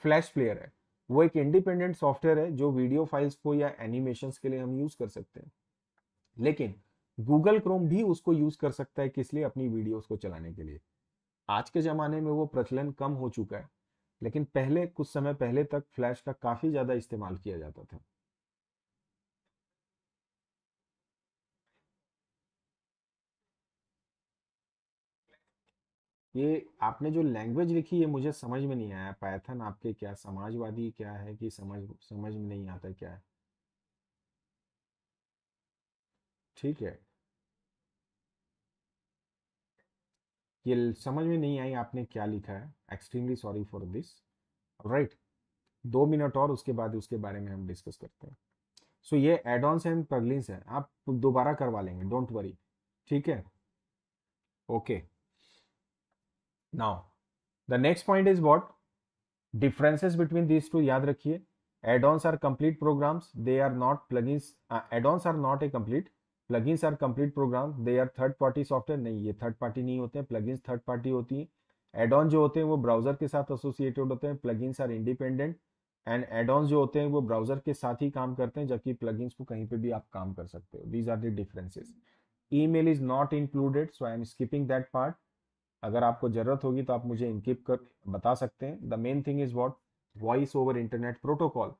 फ्लैश प्लेयर है। वो एक इंडिपेंडेंट सॉफ्टवेयर है जो वीडियो फाइल्स को या एनिमेशन के लिए हम यूज़ कर सकते हैं। लेकिन गूगल क्रोम भी उसको यूज़ कर सकता है किस लिए? अपनी वीडियोस को चलाने के लिए। आज के ज़माने में वो प्रचलन कम हो चुका है, लेकिन पहले, कुछ समय पहले तक फ्लैश का काफ़ी ज़्यादा इस्तेमाल किया जाता था। ये आपने जो लैंग्वेज लिखी है मुझे समझ में नहीं आया। पैथन आपके क्या समाजवादी क्या है कि समझ समझ में नहीं आता क्या है? ठीक है। ये समझ में नहीं आई आपने क्या लिखा है। Extremely sorry for this right दो मिनट और उसके बाद उसके बारे में हम डिस्कस करते हैं। सो so, ये एडॉन्स एंड प्लगलिन्स है। आप दोबारा करवा लेंगे डोंट वरी ठीक है? Okay now the next point is what differences between these two याद रखिए addons are complete programs they are not plugins addons are not a complete plugins are complete program they are third party software नहीं, ये third party नहीं होते हैं plugins third party होती हैं add on जो होते हैं वो ब्राउज़र के साथ एसोसिएटेड होते हैं plugins are independent and add on जो होते हैं वो ब्राउज़र के साथ ही काम करते हैं, जबकि प्लगइन्स को कहीं पे भी आप काम कर सकते हो these are the differences email is not included so I am skipping that part अगर आपको ज़रूरत होगी तो आप मुझे इनकीप कर बता सकते हैं। The main thing is what voice over internet protocol.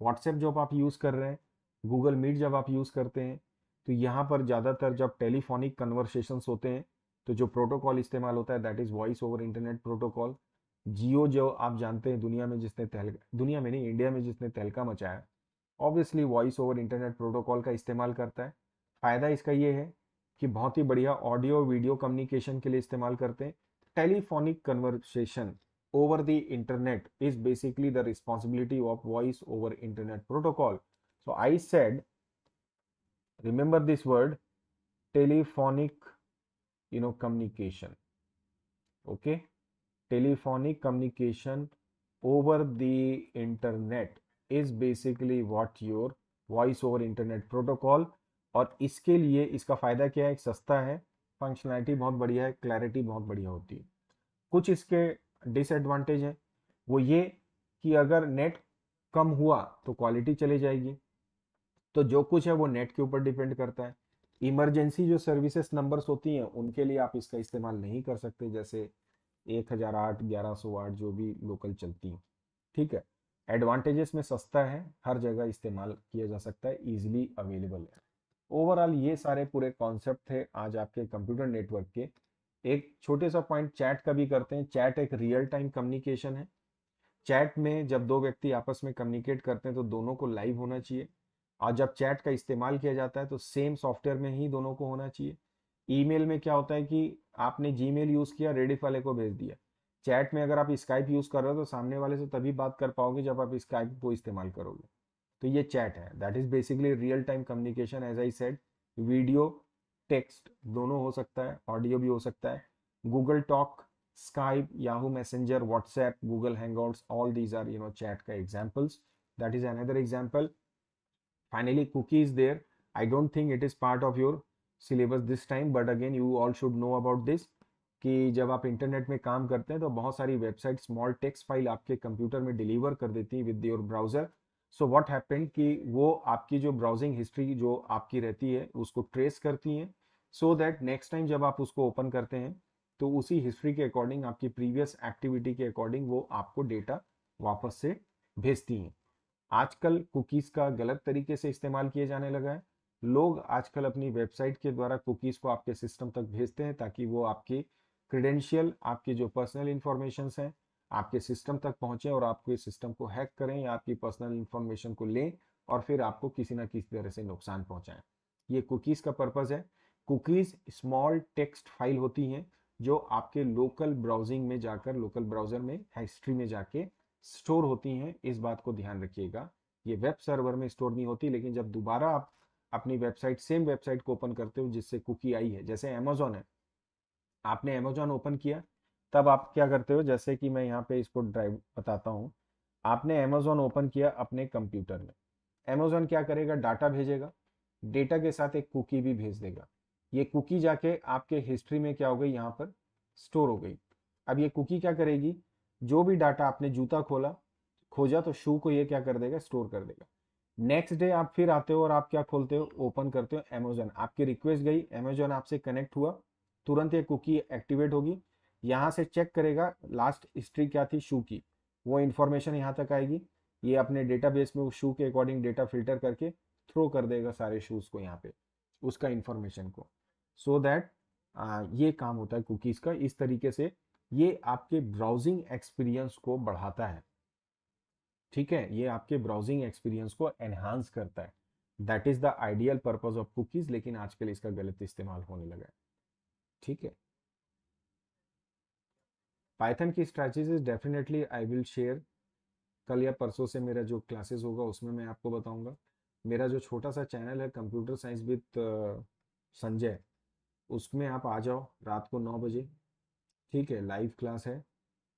WhatsApp जब आप यूज़ कर रहे हैं, गूगल मीट जब आप यूज़ करते हैं तो यहाँ पर ज़्यादातर जब टेलीफोनिक कन्वर्सेशंस होते हैं तो जो प्रोटोकॉल इस्तेमाल होता है, that is voice over internet protocol. Jio जो आप जानते हैं, दुनिया में जिसने तहलका दुनिया में नहीं, इंडिया में जिसने तहलका मचाया obviously voice over internet protocol का इस्तेमाल करता है। फ़ायदा इसका ये है कि बहुत ही बढ़िया ऑडियो वीडियो कम्युनिकेशन के लिए इस्तेमाल करते हैं। Telephonic conversation over the internet is basically the responsibility of voice over internet protocol so I said remember this word telephonic you know communication okay telephonic communication over the internet is basically what your voice over internet protocol और इसके लिए इसका फ़ायदा क्या है? एक सस्ता है फंक्शनैलिटी बहुत बढ़िया है क्लैरिटी बहुत बढ़िया होती है। कुछ इसके डिसएडवांटेज हैं। वो ये कि अगर नेट कम हुआ तो क्वालिटी चली जाएगी। तो जो कुछ है वो नेट के ऊपर डिपेंड करता है। इमरजेंसी जो सर्विसेज़ नंबर्स होती हैं, उनके लिए आप इसका इस्तेमाल नहीं कर सकते, जैसे एक हज़ार आठ, ग्यारह सौ आठ, जो भी लोकल चलती हैं। ठीक है? एडवांटेजेस में सस्ता है, हर जगह इस्तेमाल किया जा सकता है ईजिली अवेलेबल है। ओवरऑल ये सारे पूरे कॉन्सेप्ट थे आज आपके कंप्यूटर नेटवर्क के। एक छोटे सा पॉइंट चैट का भी करते हैं। चैट एक रियल टाइम कम्युनिकेशन है। चैट में जब दो व्यक्ति आपस में कम्युनिकेट करते हैं तो दोनों को लाइव होना चाहिए। और जब चैट का इस्तेमाल किया जाता है तो सेम सॉफ्टवेयर में ही दोनों को होना चाहिए। ईमेल में क्या होता है कि आपने जीमेल यूज़ किया रेडिफ वाले को भेज दिया। चैट में अगर आप स्काइप यूज़ कर रहे हो तो सामने वाले से तभी बात कर पाओगे जब आप स्काइप को इस्तेमाल करोगे। तो ये चैट है। That is basically real time communication as I said video text दोनों हो सकता है ऑडियो भी हो सकता है। Google talk Skype Yahoo messenger WhatsApp Google hangouts all these are you know chat का examples that is another example finally cookies there I don't think it is part of your syllabus this time but again you all should know about this कि जब आप internet में काम करते हैं तो बहुत सारी वेबसाइट स्मॉल टेक्स्ट फ़ाइल आपके कंप्यूटर में डिलीवर कर देती है with your browser so what happened कि वो आपकी जो ब्राउजिंग हिस्ट्री जो आपकी रहती है, उसको ट्रेस करती हैं सो दैट नेक्स्ट टाइम जब आप उसको ओपन करते हैं तो उसी हिस्ट्री के अकॉर्डिंग आपकी प्रीवियस एक्टिविटी के अकॉर्डिंग वो आपको डेटा वापस से भेजती हैं। आजकल कुकीज़ का गलत तरीके से इस्तेमाल किए जाने लगा है। लोग आजकल अपनी वेबसाइट के द्वारा कुकीज़ को आपके सिस्टम तक भेजते हैं ताकि वो आपकी क्रेडेंशियल आपके जो पर्सनल इंफॉर्मेशन हैं आपके सिस्टम तक पहुँचे और आपको सिस्टम को हैक करें या आपकी पर्सनल इंफॉर्मेशन को लें और फिर आपको किसी ना किसी तरह से नुकसान पहुंचाएँ। ये कुकीज़ का पर्पज़ है। कुकीज़ स्मॉल टेक्स्ट फ़ाइल होती हैं जो आपके लोकल ब्राउजिंग में जाकर, लोकल ब्राउज़र में, हिस्ट्री में जाके स्टोर होती हैं। इस बात को ध्यान रखिएगा। ये वेब सर्वर में स्टोर नहीं होती, लेकिन जब दोबारा आप अपनी वेबसाइट, सेम वेबसाइट को ओपन करते हो जिससे कुकी आई है, जैसे अमेजोन है। आपने अमेजोन ओपन किया तब आप क्या करते हो? जैसे कि मैं यहाँ पे इसको ड्राइव बताता हूँ। आपने अमेजोन ओपन किया अपने कंप्यूटर में। अमेजोन क्या करेगा? डाटा भेजेगा। डेटा के साथ एक कुकी भी भेज देगा। ये कुकी जाके आपके हिस्ट्री में क्या हो गई? यहाँ पर स्टोर हो गई। अब ये कुकी क्या करेगी? जो भी डाटा आपने जूता खोला, खोजा तो शू को ये क्या कर देगा? स्टोर कर देगा। नेक्स्ट डे आप फिर आते हो और आप क्या खोलते हो? ओपन करते हो अमेजोन आपकी रिक्वेस्ट गई। अमेजोन आपसे कनेक्ट हुआ। तुरंत ये कुकी एक्टिवेट होगी। यहाँ से चेक करेगा लास्ट हिस्ट्री क्या थी? शू की। वो इन्फॉर्मेशन यहाँ तक आएगी। ये अपने डेटाबेस में शू के अकॉर्डिंग डेटा फ़िल्टर करके थ्रो कर देगा सारे शूज़ को यहाँ पे, उसका इन्फॉर्मेशन को। सो so दैट ये काम होता है कुकीज़ का। इस तरीके से ये आपके ब्राउजिंग एक्सपीरियंस को बढ़ाता है। ठीक है? ये आपके ब्राउजिंग एक्सपीरियंस को एनहांस करता है। That is the ideal purpose of cookies लेकिन आजकल इसका गलत इस्तेमाल होने लगा है। ठीक है? पाइथन की strategies definitely I will share कल या परसों से मेरा जो क्लासेस होगा, उसमें मैं आपको बताऊँगा। मेरा जो छोटा सा चैनल है कंप्यूटर साइंस विद संजय, उसमें आप आ जाओ रात को नौ बजे। ठीक है लाइव क्लास है।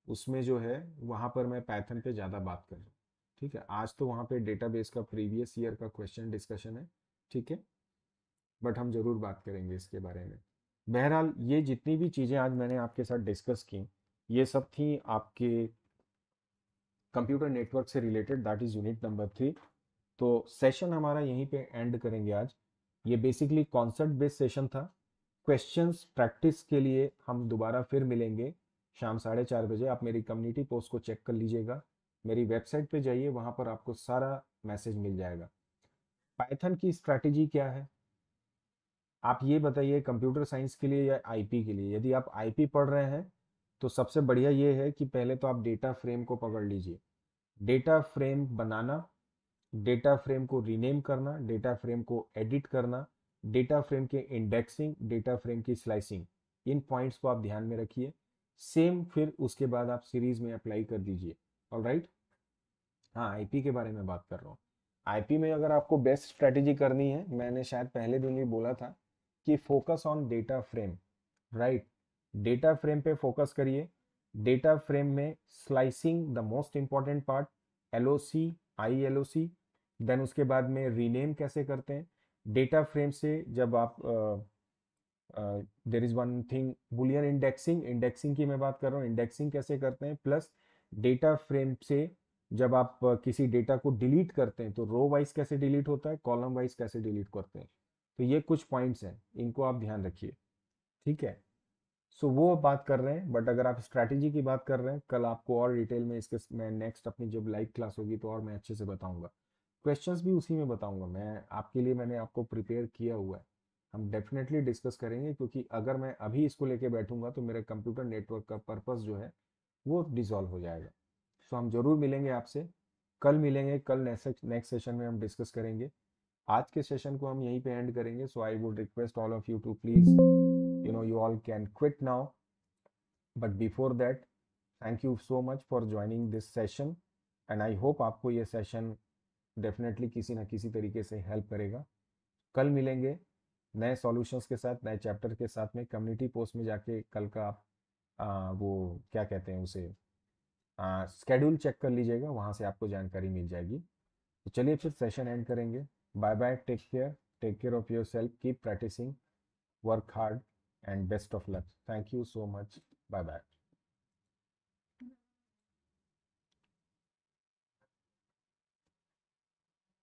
उसमें जो है, वहाँ पर मैं पैथन पे ज़्यादा बात कर रहा हूँ। ठीक है, आज तो वहाँ पे डेटाबेस का प्रीवियस ईयर का क्वेश्चन डिस्कशन है। ठीक है? बट हम ज़रूर बात करेंगे इसके बारे में। बहरहाल, ये जितनी भी चीज़ें आज मैंने आपके साथ डिस्कस की ये सब थी आपके कंप्यूटर नेटवर्क से related that is unit number three तो सेशन हमारा यहीं पे एंड करेंगे आज। ये बेसिकली कॉन्सेप्ट बेस्ड सेशन था। क्वेश्चंस प्रैक्टिस के लिए हम दोबारा फिर मिलेंगे शाम साढ़े चार बजे। आप मेरी कम्युनिटी पोस्ट को चेक कर लीजिएगा। मेरी वेबसाइट पे जाइए, वहाँ पर आपको सारा मैसेज मिल जाएगा। पाइथन की स्ट्रैटेजी क्या है? आप ये बताइए कंप्यूटर साइंस के लिए या आईपी के लिए? यदि आप आईपी पढ़ रहे हैं तो सबसे बढ़िया ये है कि पहले तो आप डेटा फ्रेम को पकड़ लीजिए। डेटा फ्रेम बनाना डेटा फ्रेम को रीनेम करना डेटा फ्रेम को एडिट करना डेटा फ्रेम के इंडेक्सिंग डेटा फ्रेम की स्लाइसिंग इन पॉइंट्स को आप ध्यान में रखिए। सेम फिर उसके बाद आप सीरीज़ में अप्लाई कर दीजिए। ऑल राइट हाँ आईपी के बारे में बात कर रहा हूँ। आईपी में अगर आपको बेस्ट स्ट्रेटेजी करनी है, मैंने शायद पहले दिन भी बोला था कि focus on data frame right data frame पे फोकस करिए। डेटा फ्रेम में slicing the most important part L O C I L O C then उसके बाद में रीनेम कैसे करते हैं। डेटा फ्रेम से जब आप there is one thing boolean indexing indexing की मैं बात कर रहा हूँ इंडेक्सिंग कैसे करते हैं? प्लस डेटा फ्रेम से जब आप किसी डेटा को डिलीट करते हैं तो रो वाइज कैसे डिलीट होता है? कॉलम वाइज कैसे डिलीट करते हैं? तो ये कुछ पॉइंट्स हैं, इनको आप ध्यान रखिए। ठीक है? सो so, वो बात कर रहे हैं बट अगर आप स्ट्रैटेजी की बात कर रहे हैं कल आपको और डिटेल में इसके मैं नेक्स्ट अपनी जब लाइव क्लास होगी तो और मैं अच्छे से बताऊँगा। क्वेश्चंस भी उसी में बताऊँगा मैं आपके लिए मैंने आपको प्रिपेयर किया हुआ है। हम डेफिनेटली डिस्कस करेंगे क्योंकि अगर मैं अभी इसको लेके बैठूँगा तो मेरे कंप्यूटर नेटवर्क का पर्पस जो है वो डिजॉल्व हो जाएगा। सो so, हम ज़रूर मिलेंगे आपसे। कल मिलेंगे कल नेक्स्ट सेशन में हम डिस्कस करेंगे। आज के सेशन को हम यहीं पे एंड करेंगे। So I would request all of you to please know you all can quit now but before that thank you so much for joining this session and I hope आपको ये session definitely किसी ना किसी तरीके से help करेगा कल मिलेंगे नए सॉल्यूशंस के साथ, नए चैप्टर के साथ में कम्युनिटी पोस्ट में जाके कल का आप वो क्या कहते हैं उसे स्केड्यूल चेक कर लीजिएगा, वहाँ से आपको जानकारी मिल जाएगी तो चलिए फिर सेशन एंड करेंगे Bye bye. Take care. Take care of yourself. Keep practicing. Work hard and best of luck. Thank you so much. Bye bye.